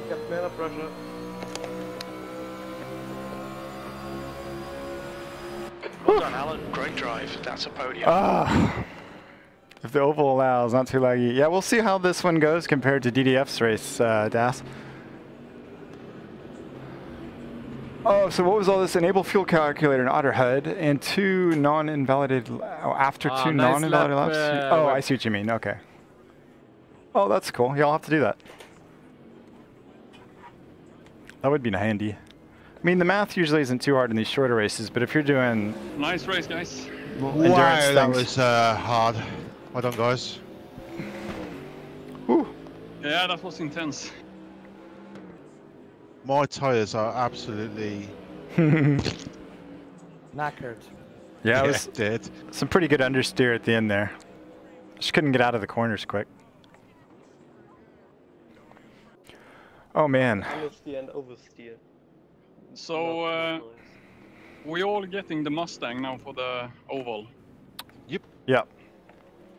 Kept me under pressure. Well done, Alan. Great drive. That's a podium. Ah, if the oval allows, not too laggy. Yeah, we'll see how this one goes compared to DDF's race, uh, Das. Oh, so what was all this? Enable fuel calculator in Otter HUD and two non-invalidated, oh, after Ah, two nice non-invalidated lap, laps? uh, oh, I see what you mean. Okay. Oh, that's cool. Y'all have to do that. That would be handy. I mean, the math usually isn't too hard in these shorter races, but if you're doing Nice race, guys. Wow, endurance that was uh, hard. Well done, guys. Whew. Yeah, that was intense. My tyres are absolutely Knackered. Yeah, it was dead. some pretty good understeer at the end there. Just couldn't get out of the corners quick. Oh man. Understeer and oversteer. So, Not uh, nice. we all getting the Mustang now for the oval. Yep. Yeah.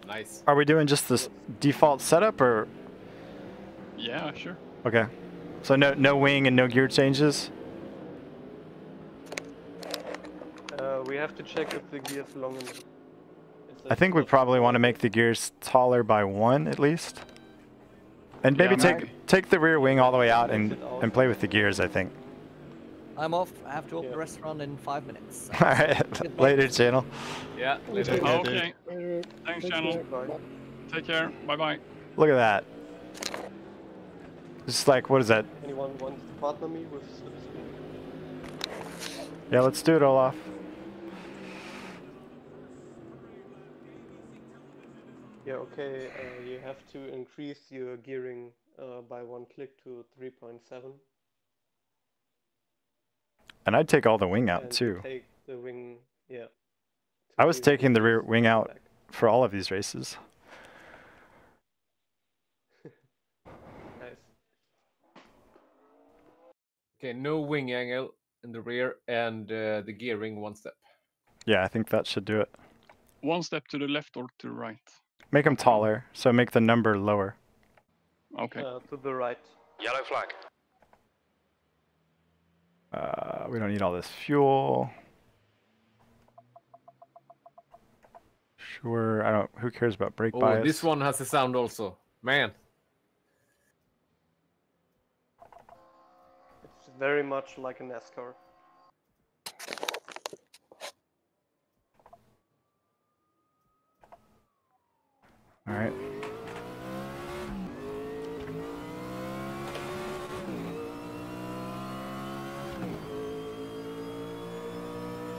Nice. Are we doing just this default setup or Yeah, sure. okay? So no no wing and no gear changes. Uh, we have to check if the gear's long enough. I think we probably want to make the gears taller by one at least. And maybe Yeah, take maybe. take the rear wing all the way out and and play with the gears. I think. I'm off. I have to open Yeah. the restaurant in five minutes. all right. Later, channel. Yeah, later. Yeah, okay. Later. you. Thanks, Channel. care. Bye. Take care. Bye bye. Look at that. It's like, what is that? Anyone wants to partner me with Yeah, let's do it, Olaf. Yeah, okay. Uh, you have to increase your gearing uh, by one click to 3.7. And I'd take all the wing out and too. Take the wing, yeah. I was taking the rear wing out back. for all of these races. Nice. Okay, no wing angle in the rear and uh, the gearing one step. Yeah, I think that should do it. One step to the left or to the right. Make them taller, so make the number lower. Okay. Uh, to the right. Yellow flag. Uh, we don't need all this fuel. Sure, I don't. Who cares about brake Oh, bias? this one has a sound also. Man, very much like a NASCAR. All right.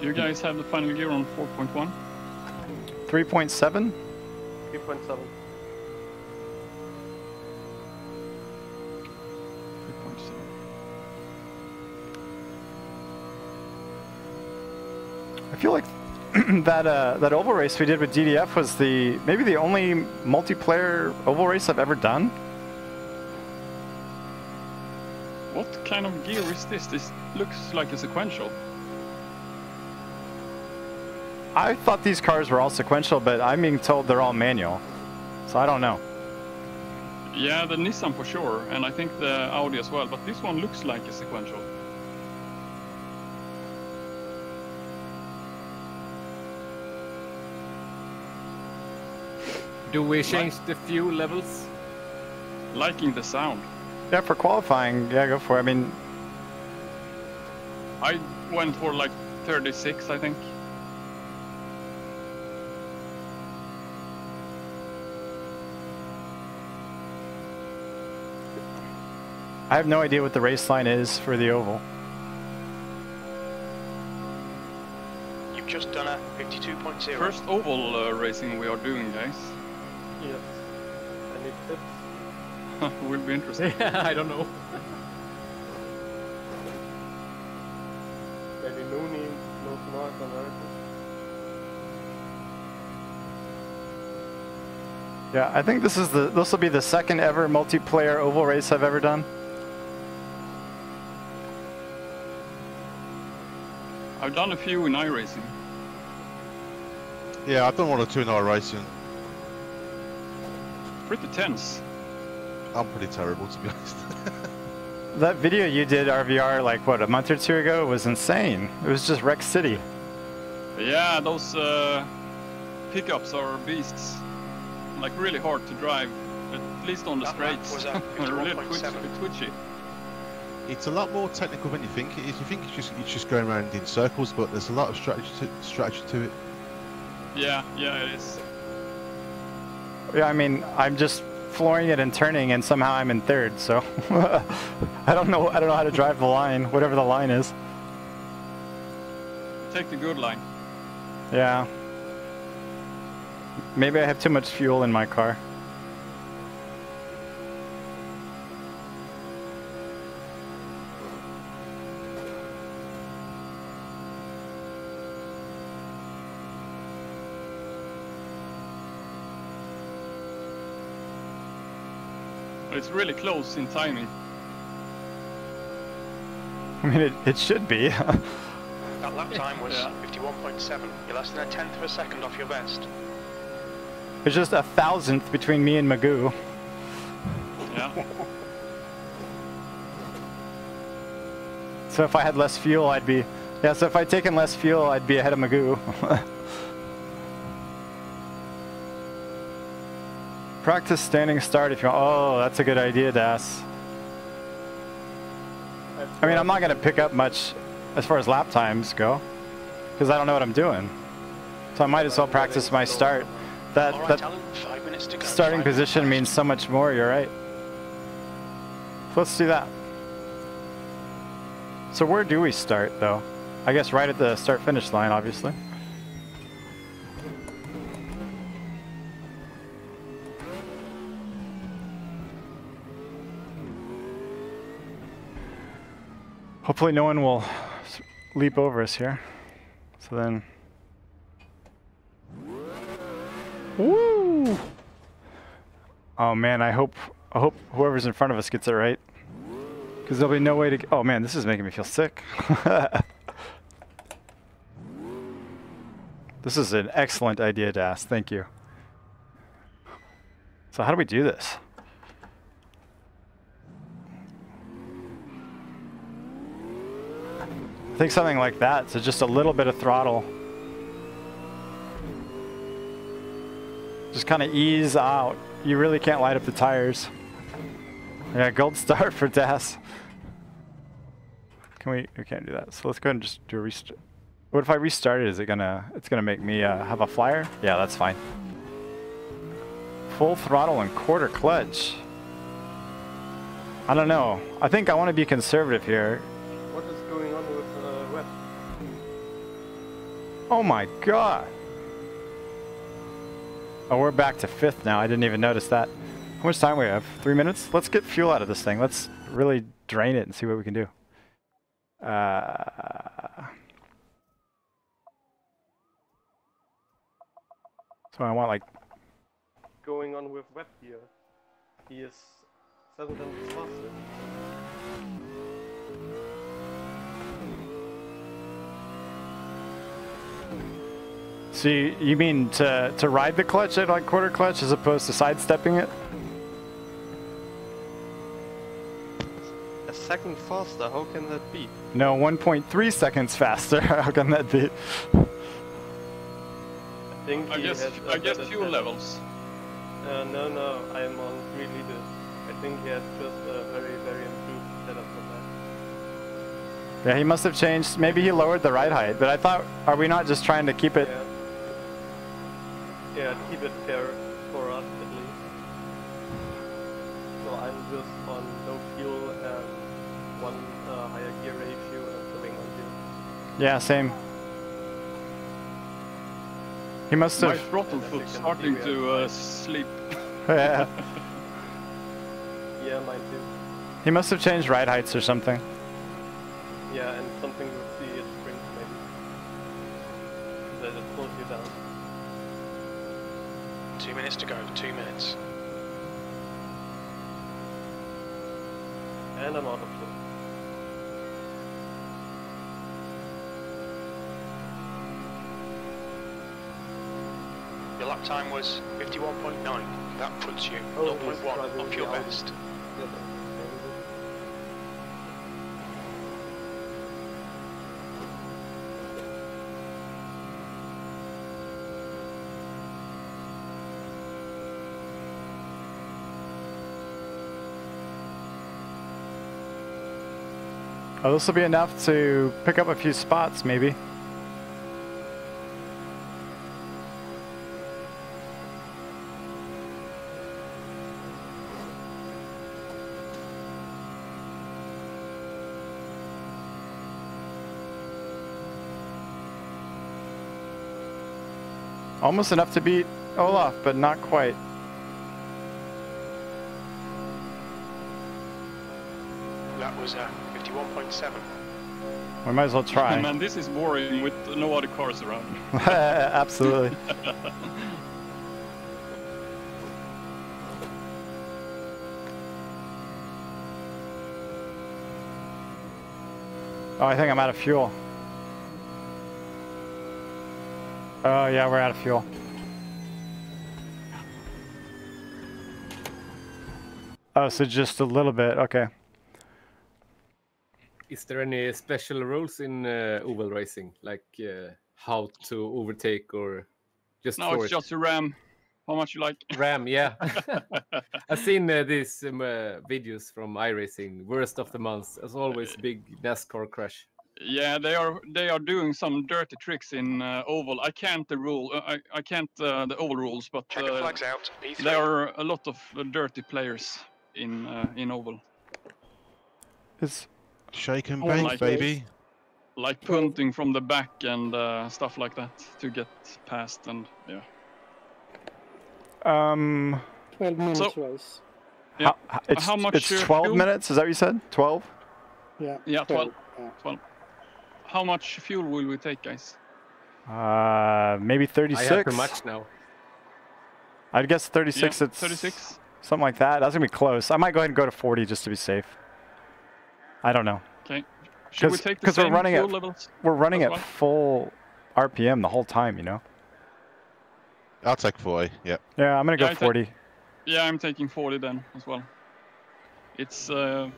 You guys have the final gear on 4.1? 3.7. 3.7. 3.7. feel like that uh, that oval race we did with DDF was the maybe the only multiplayer oval race I've ever done. What kind of gear is this? This looks like a sequential. I thought these cars were all sequential, but I'm being told they're all manual. So I don't know. Yeah, the Nissan for sure, and I think the Audi as well, but this one looks like a sequential. Do we change the fuel levels? Liking the sound. Yeah, for qualifying, yeah, go for it. I mean, I went for like 36, I think. I have no idea what the race line is for the oval. You've just done a 52.0. First oval uh, racing we are doing, guys. Yes. Any tips? Will be interesting. I don't know. Maybe Moonie knows more than America. Yeah, I think this is the this will be the second ever multiplayer oval race I've ever done. I've done a few in iRacing. Yeah, I've done one or two in our racing. Pretty tense. I'm pretty terrible, to be honest. That video you did RVR like what a month or two ago was insane. It was just Wreck City. Yeah, those uh, pickups are beasts. Like really hard to drive, at least on the That straights. was at really twitchy, twitchy. it's a lot more technical than you think it is. You think it's just it's just going around in circles, but there's a lot of strategy to, strategy to it. Yeah, yeah, it is. Yeah, I mean, I'm just flooring it and turning, and somehow I'm in third. So I don't know. I don't know how to drive the line, whatever the line is. Take the good line. Yeah. Maybe I have too much fuel in my car. It's really close in timing. I mean, it, it should be. That lap time was Yeah. 51.7. You're less than a tenth of a second off your best. It's just a thousandth between me and Magoo. Yeah. So if I had less fuel, I'd be. Yeah, so if I'd taken less fuel, I'd be ahead of Magoo. Practice standing start if you want. Oh, that's a good idea, Das. I mean, I'm not going to pick up much as far as lap times go because I don't know what I'm doing. So I might as well practice my start. that right, that Alan, five minutes to go. starting position means so much more. You're right. So let's do that. So where do we start, though? I guess right at the start-finish line, obviously. Hopefully no one will leap over us here. So then... Woo! Oh man, I hope I hope whoever's in front of us gets it right. Because there'll be no way to. Oh man, this is making me feel sick. this is an excellent idea, Das. Thank you. So how do we do this? I think something like that. So just a little bit of throttle. Just kind of ease out. You really can't light up the tires. Yeah, gold star for Das. Can we? We can't do that. So let's go ahead and just do a restart. What if I restart it? Is it gonna? It's gonna make me uh, have a flyer? Yeah, that's fine. Full throttle and quarter clutch. I don't know. I think I want to be conservative here. What is going on? Oh my god. Oh, we're back to fifth now. I didn't even notice that. How much time we have? Three minutes? Let's get fuel out of this thing. Let's really drain it and see what we can do. Uh, so I want like, Going on with Webb here. He is seven tenths faster. So you, you mean to, to ride the clutch at like quarter clutch as opposed to sidestepping it? A second faster, how can that be? No, 1.3 seconds faster. How can that be? I think I he guess has a I guess better fuel setup. levels. Uh, no, no, I am on three liters. I think he has just a very, very improved setup for that. Yeah, he must have changed. Maybe he lowered the ride height, but I thought, are we not just trying to keep it? Yeah. Yeah, keep it fair for us at least. So I'm just on no fuel and one uh, higher gear ratio and going on zero. Yeah, same. He must My have. throttle As you foot can see, starting to uh, sleep. yeah, Yeah, mine too. he must have changed ride heights or something. Yeah, and something Two minutes to go. Two minutes. And I'm on the floor. Your lap time was 51.9. That puts you Oh, 0.1 driving off your best. Oh, this will be enough to pick up a few spots, maybe. Almost enough to beat Olaf, but not quite. That was uh, 51.7. We might as well try. Man, this is boring with no other cars around. Absolutely. Oh, I think I'm out of fuel. Oh, yeah, we're out of fuel. Oh, so just a little bit. Okay. Is there any special rules in uh, oval racing, like uh, how to overtake or just No, for it's just a ram. How much you like? ram? Yeah, I've seen uh, these um, uh, videos from iRacing. Worst of the month, as always, big NASCAR crash. Yeah, they are they are doing some dirty tricks in uh, oval. I can't the rule. Uh, I I can't uh, the oval rules, but Checker uh, flags out. P3. there are a lot of uh, dirty players in uh, in oval, It's Shake and bake, like- baby. like punting from the back and uh, stuff like that to get past. And yeah, um, 12 minutes So- race. Yeah. how, how- it's, how much, it's 12 fuel? minutes. Is that what you said? 12? Yeah. yeah, 12. Yeah. 12. How much fuel will we take, guys? Uh, maybe I 36. have much now. I'd guess 36. Yeah, it's 36. Something like that. That's gonna be close. I might go ahead and go to 40 just to be safe. I don't know. Okay. Should we take the 'cause we're same running fuel at- levels? We're running at well? full RPM the whole time, you know. I'll take 40. Yep. Yeah, I'm gonna go I 40. Yeah, I'm taking 40 then as well. It's. Uh,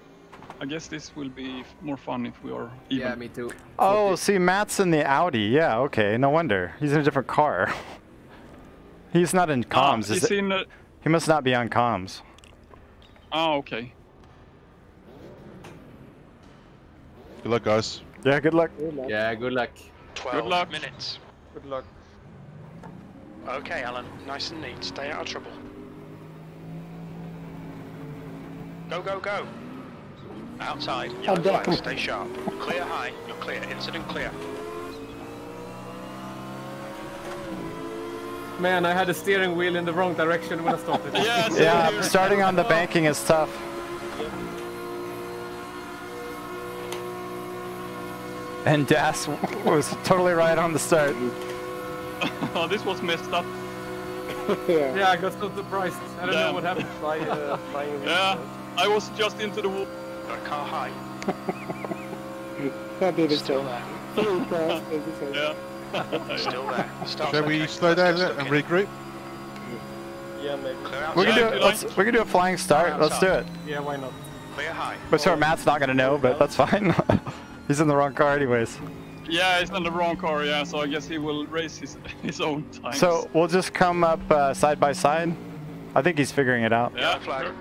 I guess this will be f- more fun if we are even. Yeah, me too. Oh, 40. see, Matt's in the Audi. Yeah, okay. No wonder. He's in a different car. He's not in Ah, comms. is it's in. He must not be on comms. oh, okay. Good luck, guys. Yeah, good luck. Good luck. Yeah, good luck. 12 luck. minutes. Good luck. Okay, Alan. Nice and neat. Stay out of trouble. Go, go, go. Outside. Oh, Yellow Oh, damn. Stay sharp. Clear high. You're clear. Incident clear. Man, I had the steering wheel in the wrong direction when I started. Yeah, Yeah, starting on the banking is tough. And Das was totally right on the start. oh, this was messed up. yeah. Yeah, I got so surprised. I don't know what happened. Fly, uh, flying Yeah, I was just into the wall. Got car high. That did it Still so. there. Three cars, did the same. Yeah. Still there. Start Shall we slow down a Just bit and looking. regroup? Yeah, maybe. Clear outside. We can do Yeah, it. if Let's, like. we can do a flying start. Let's do it. Yeah, why not? Clear high. But sure, Matt's not gonna know, but that's fine. He's in the wrong car anyways. Yeah, he's in the wrong car. Yeah, so I guess he will race his his own time. So we'll just come up uh, side by side. I think he's figuring it out. yeah, flag. sure.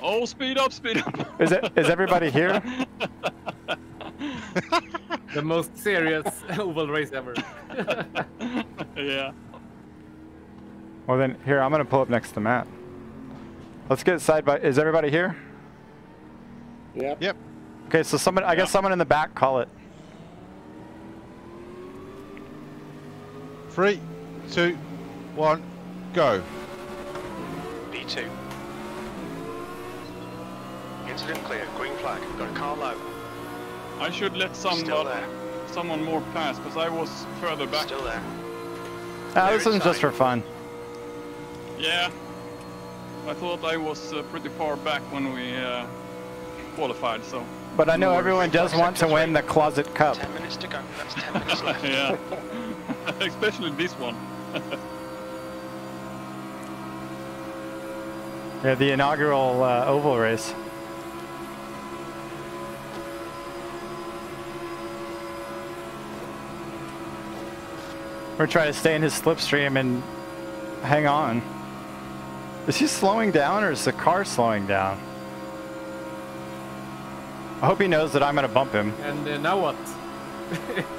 Oh, speed up, speed up. Is it? Is everybody here? The most serious oval race ever. yeah. Well then, here I'm gonna pull up next to Matt. Let's get side by. Is everybody here? Yep. Yep. Okay, so someone. I guess someone in the back call it. Three, two, one, go. B2. Incident clear. Green flag. Got a car low. I should let Still someone someone more pass because I was further back. Still there. Ah, They're this isn't just for fun. Yeah. I thought I was uh, pretty far back when we uh, qualified, so. But I know No everyone does want to win the closet cup. Ten minutes to go. That's ten minutes left. yeah. Especially this one. Yeah, the inaugural uh, oval race. We're trying to stay in his slipstream and hang on. Is he slowing down or is the car slowing down? I hope he knows that I'm going to bump him. And uh, now what?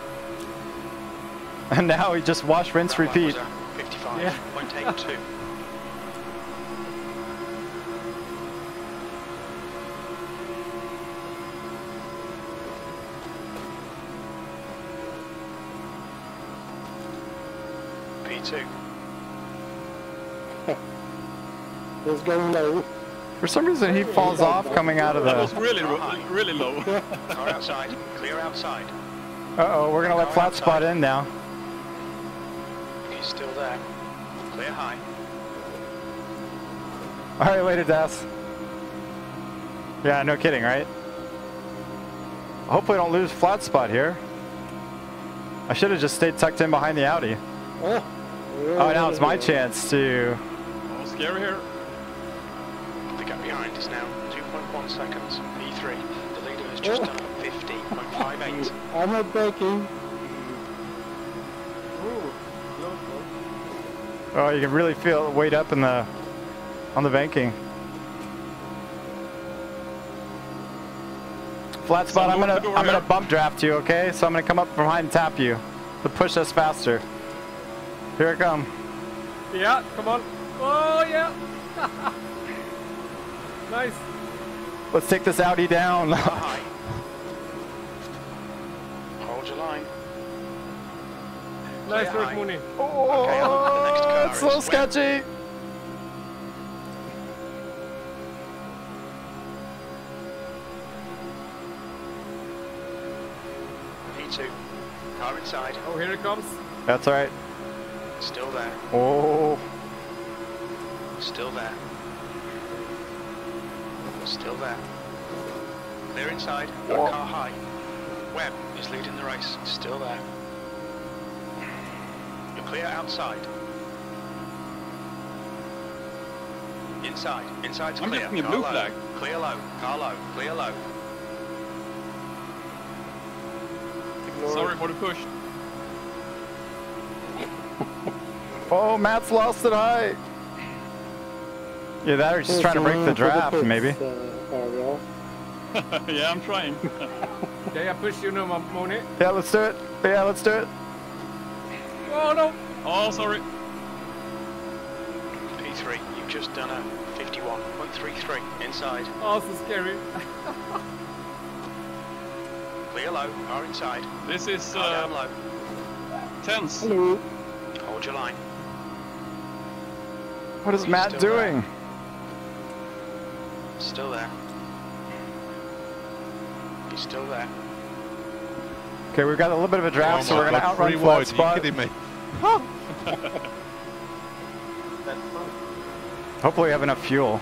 And now he just wash, rinse, repeat. was a 55. Yeah. Point eight two. P2. It's going low. For some reason, he falls off coming out of That was really, ro- really low. Car outside. Clear outside. Uh oh, we're going to let flat spot in now. He's still there. Clear high. All right, later, Das. Yeah, no kidding, right? Hopefully, I don't lose flat spot here. I should have just stayed tucked in behind the Audi. Oh, Oh, now it's my chance to. Oh, scary here. The gap behind is now 2.1 seconds. P3. The leader has just done 50.58. I'm not braking. Oh, you can really feel it weight up in the on the banking. Flat spot. I'm gonna I'm gonna bump draft you. Okay, so I'm gonna come up from behind and tap you to push us faster. Here I come. Yeah, come on. Oh, yeah. nice. Let's take this Audi down. Hold your line. Nice Clear work, high. Moonie. Oh, okay, Alan, the next car Oh, it's so is sketchy. P2. Car inside. Oh, here it comes. That's all right. Still there. Oh, Still there. Still there. Clear inside. That Whoa. car high. Webb is leading the race. Still there. You're clear outside. Inside. Inside's I'm clear. car blue low. flag. Clear low. Car low. Clear low. Sorry for the push. Oh, Matt's lost it high. Yeah, that or just trying to break the draft, maybe. Uh, yeah, I'm trying. Okay, I push you now, Mo- Moonie. Yeah, let's do it. Yeah, let's do it. Oh, no. oh, sorry. P3. You've just done a 51. 133. Inside. Oh, so scary. Clear low. are inside. This is Car down uh, low. tense. Hello. Hold your line. What is He's Matt still there. doing? Still there. He's still there. Okay, we've got a little bit of a draft, so Oh we're my gonna God, outrun three flat wide. Are you kidding me? Hopefully we have enough fuel.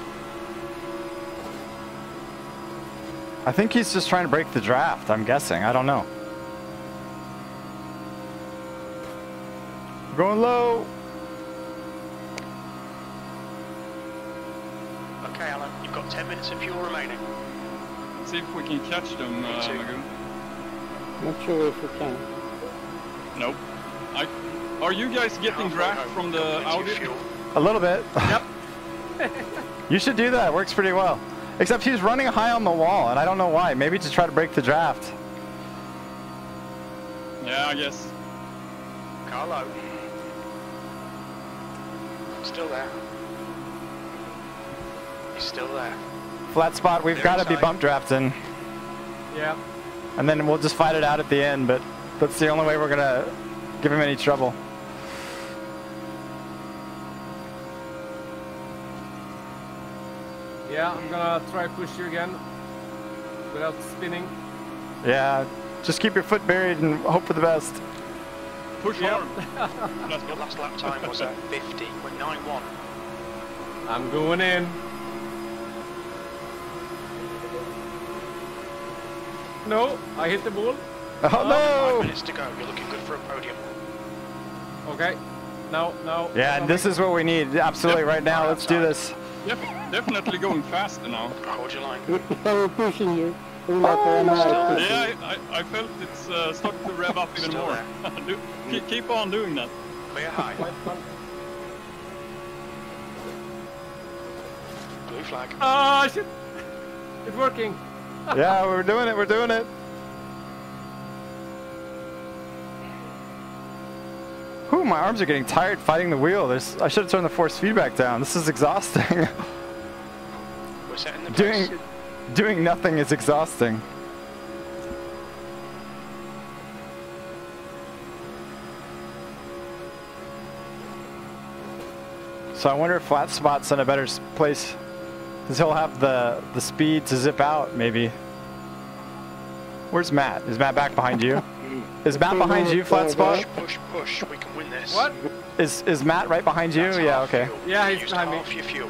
I think he's just trying to break the draft, I'm guessing. I don't know. Going low. Okay, Alan. You've got 10 minutes of fuel remaining. See if we can catch them, uh, Me too. Magoon. Not sure if we can. Nope. I. Are you guys getting draft home. from the Got plenty Audi? A little bit. Yep. you should do that. Works pretty well. Except he's running high on the wall, and I don't know why. Maybe to try to break the draft. Yeah, I guess. Car low. Still there. He's still there. Flat spot, we've got to be bump drafting. Yeah. And then we'll just fight it out at the end, but that's the only way we're gonna give him any trouble. Yeah, I'm gonna try push you again. Without spinning. Yeah, just keep your foot buried and hope for the best. Push Yep. hard. Let's Your last lap time was uh, a 50.91. I'm going in. No, I hit the ball. Oh Five no! minutes to go. You're looking good for a podium. Okay. Now, now. Yeah, and this is what we need absolutely Yep. right now. Let's do this. Yep, definitely going faster now. Hold your line. We're pushing you. We're like an hour pushing Yeah. I, I, I felt it's uh, starting to rev up even more. Do, keep, keep on doing that. Clear high. Blue flag. Ah, shit. It's working. Yeah, we're doing it. We're doing it. Whew, my arms are getting tired fighting the wheel. There's, I should have turned the force feedback down. This is exhausting. We're setting the pace. doing, doing nothing is exhausting. So I wonder if flat spot's in a better place, because he'll have the the speed to zip out. Maybe. Where's Matt? Is Matt back behind you? Is Matt behind you, flat spot? Push, push, push. We can win this. What? Is is Matt right behind you? That's Yeah. Okay. fuel. Yeah, he's behind me. half your fuel.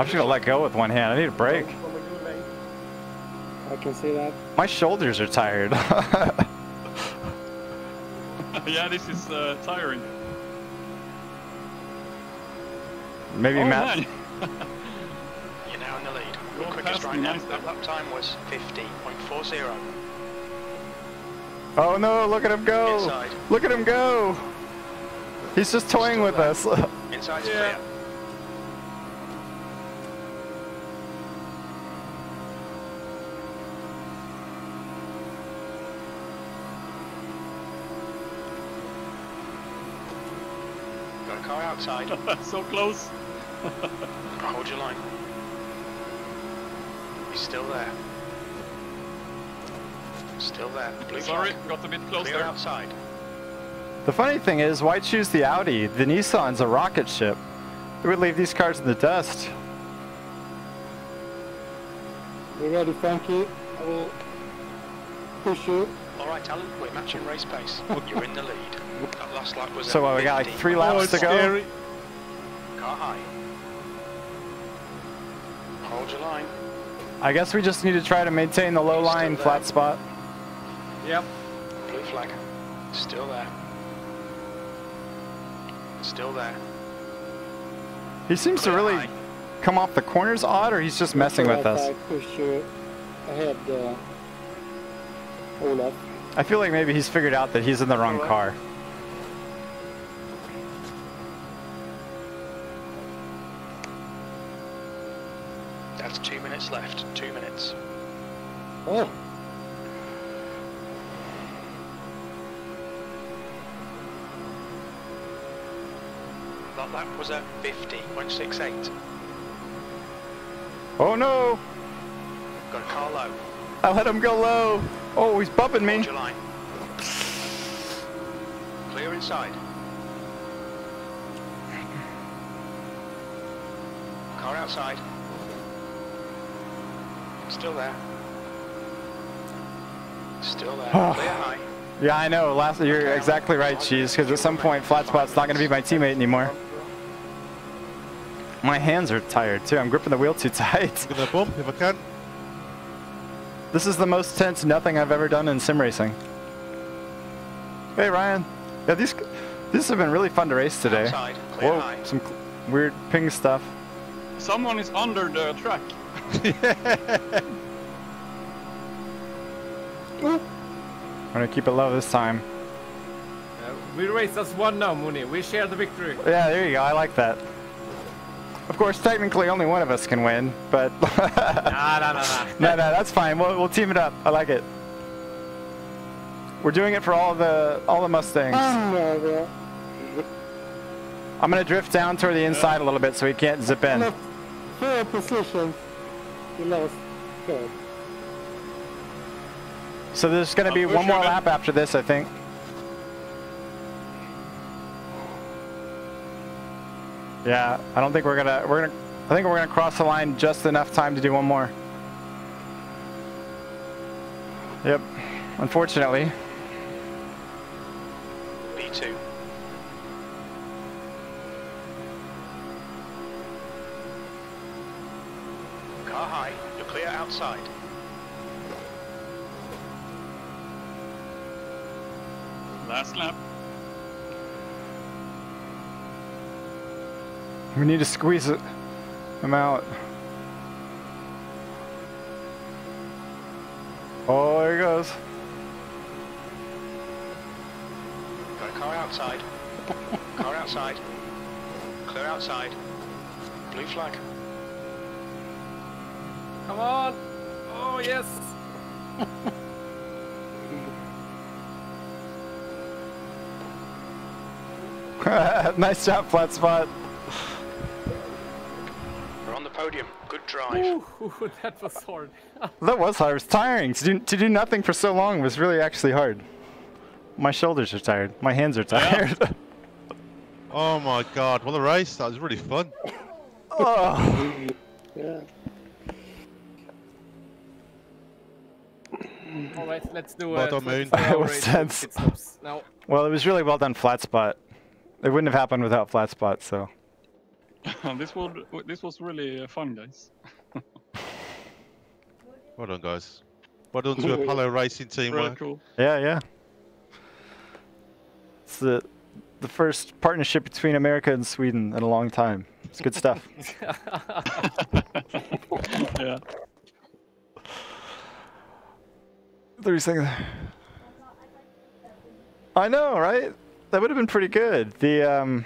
I'm just gonna let go with one hand. I need a break. I can see that. My shoulders are tired. yeah, this is uh, tiring. Maybe oh, Matt. man. You're now in the lead. Your Going quickest right now. That there. lap time was 50.40. Oh no, look at him go! Inside. Look at him go! He's just toying with us. Inside's Yeah. clear. Outside. so close. Hold your line. He's still there. Still there. Blue Sorry, flag. got a bit close Clear there. outside. the funny thing is, why choose the Audi? The Nissan's a rocket ship. It would leave these cars in the dust. We're ready, Frankie? I will push you. All right, Alan, we're matching race pace. Put You're in the lead. That last lap was So we got like three laps to go? Car high. Hold your line. I guess we just need to try to maintain the low Still line there. flat spot. Yep. Blue flag. Still there. Still there. He seems to really high. come off the corners odd, or he's just messing with us. I push ahead, uh, Olaf. I feel like maybe he's figured out that he's in the wrong Alright. car. That's two minutes left. Two minutes. Oh, That lap was at 50.68. Oh no! Got a car low. I let him go low. Oh, he's bumping me. Line. Clear inside. Car outside. Still there. Still there. Ah. Clear. Yeah, I know. Last, you're exactly right, Cheese. Because at some point, flat spot's not going to be my teammate anymore. My hands are tired too. I'm gripping the wheel too tight. Give it a bump if I can. This is the most tense nothing I've ever done in sim racing. Hey Ryan. Yeah, these these have been really fun to race today. Outside. Whoa, high. some weird ping stuff. Someone is under the track. I'm gonna keep it low this time. Uh, we race as one now, Moonie. We share the victory. Yeah, there you go. I like that. Of course, technically only one of us can win, but Nah, nah, nah, nah. no, no, that's fine. We'll, we'll team it up. I like it. We're doing it for all the all the Mustangs. I'm gonna drift down toward the inside a little bit so he can't zip in. Left four positions. You lost third. So there's gonna be one more you, lap after this, I think. Yeah, I don't think we're gonna we're gonna I think we're gonna cross the line just enough time to do one more. Yep. Unfortunately. B2. Car outside. Last lap. We need to squeeze it I'm out. Oh, there he goes. Got a car outside. car outside. Clear outside. Blue flag. Come on. Oh, yes. nice job, flat spot. We're on the podium. Good drive. Ooh, that was hard. That was hard. It was tiring. To do, to do nothing for so long was really actually hard. My shoulders are tired. My hands are tired. Oh my god, what a race. That was really fun. oh. Yeah. All right, let's do Well it. done, Moon. It was tense. Now, Well, it was really well done, flat spot. It wouldn't have happened without flat spot, so. this was this was really uh, fun, guys. Well done, guys. Well done to Apollo Racing team. Really cool. Yeah, yeah. It's the the first partnership between America and Sweden in a long time. It's good stuff. yeah. Thirty seconds. I know, right? That would have been pretty good. The um,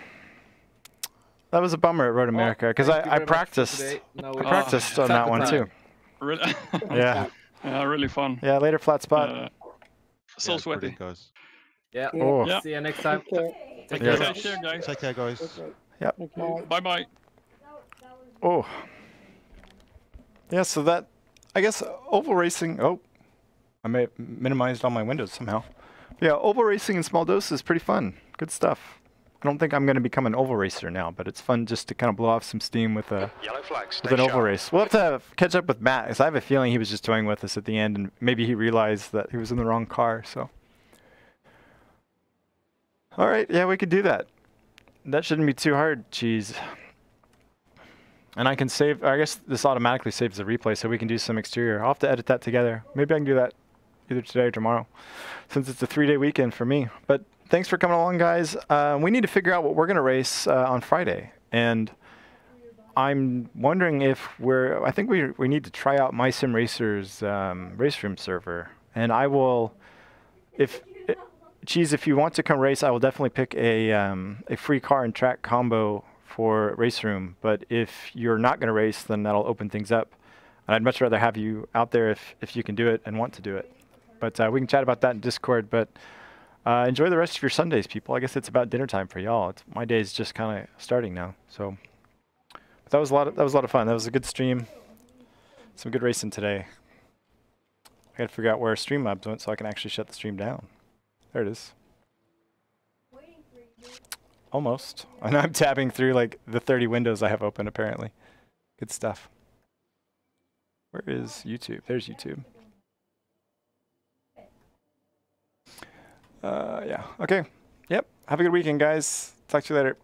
that was a bummer at Road America because thank you I, I very much for practiced. today. Now I we- practiced on that one time. too. Really, Yeah, yeah, really fun. yeah. Later, flat spot. Uh, so Yeah, sweaty. brilliant, guys. Yeah. Oh. Yeah. See you next time. Take care. Take Yeah. care. Take care, guys. Take care, guys. Thank you. Bye bye. Oh. Yeah, so that, I guess, oval racing. Oh, I may have minimized all my windows somehow. Yeah, oval racing in small doses is pretty fun. Good stuff. I don't think I'm going to become an oval racer now, but it's fun just to kind of blow off some steam with a Yellow flag, with an oval sharp. race. We'll have to have, catch up with Matt, because I have a feeling he was just toying with us at the end, and maybe he realized that he was in the wrong car. So, all right, yeah, we could do that. That shouldn't be too hard. Cheese. And I can save. I guess this automatically saves the replay, so we can do some exterior. I'll have to edit that together. Maybe I can do that either today or tomorrow, since it's a three-day weekend for me. But thanks for coming along, guys. Uh, we need to figure out what we're gonna race uh, on Friday, and I'm wondering if we're. I think we we need to try out My Sim Racers um, Raceroom server, and I will. If cheese, if you want to come race, I will definitely pick a um, a free car and track combo for Raceroom. But if you're not going to race, then that'll open things up. And I'd much rather have you out there if if you can do it and want to do it. But uh, we can chat about that in Discord. But uh, enjoy the rest of your Sundays, people. I guess it's about dinner time for y'all. It's, my day is just kind of starting now, so. But that was a lot. Of, that was a lot of fun. That was a good stream. Some good racing today. I got to figure out where Streamlabs went so I can actually shut the stream down. There it is. Almost. And I'm tabbing through like the 30 windows I have open apparently. Good stuff. Where is YouTube? There's YouTube. Uh, yeah. Okay. Yep. Have a good weekend, guys. Talk to you later.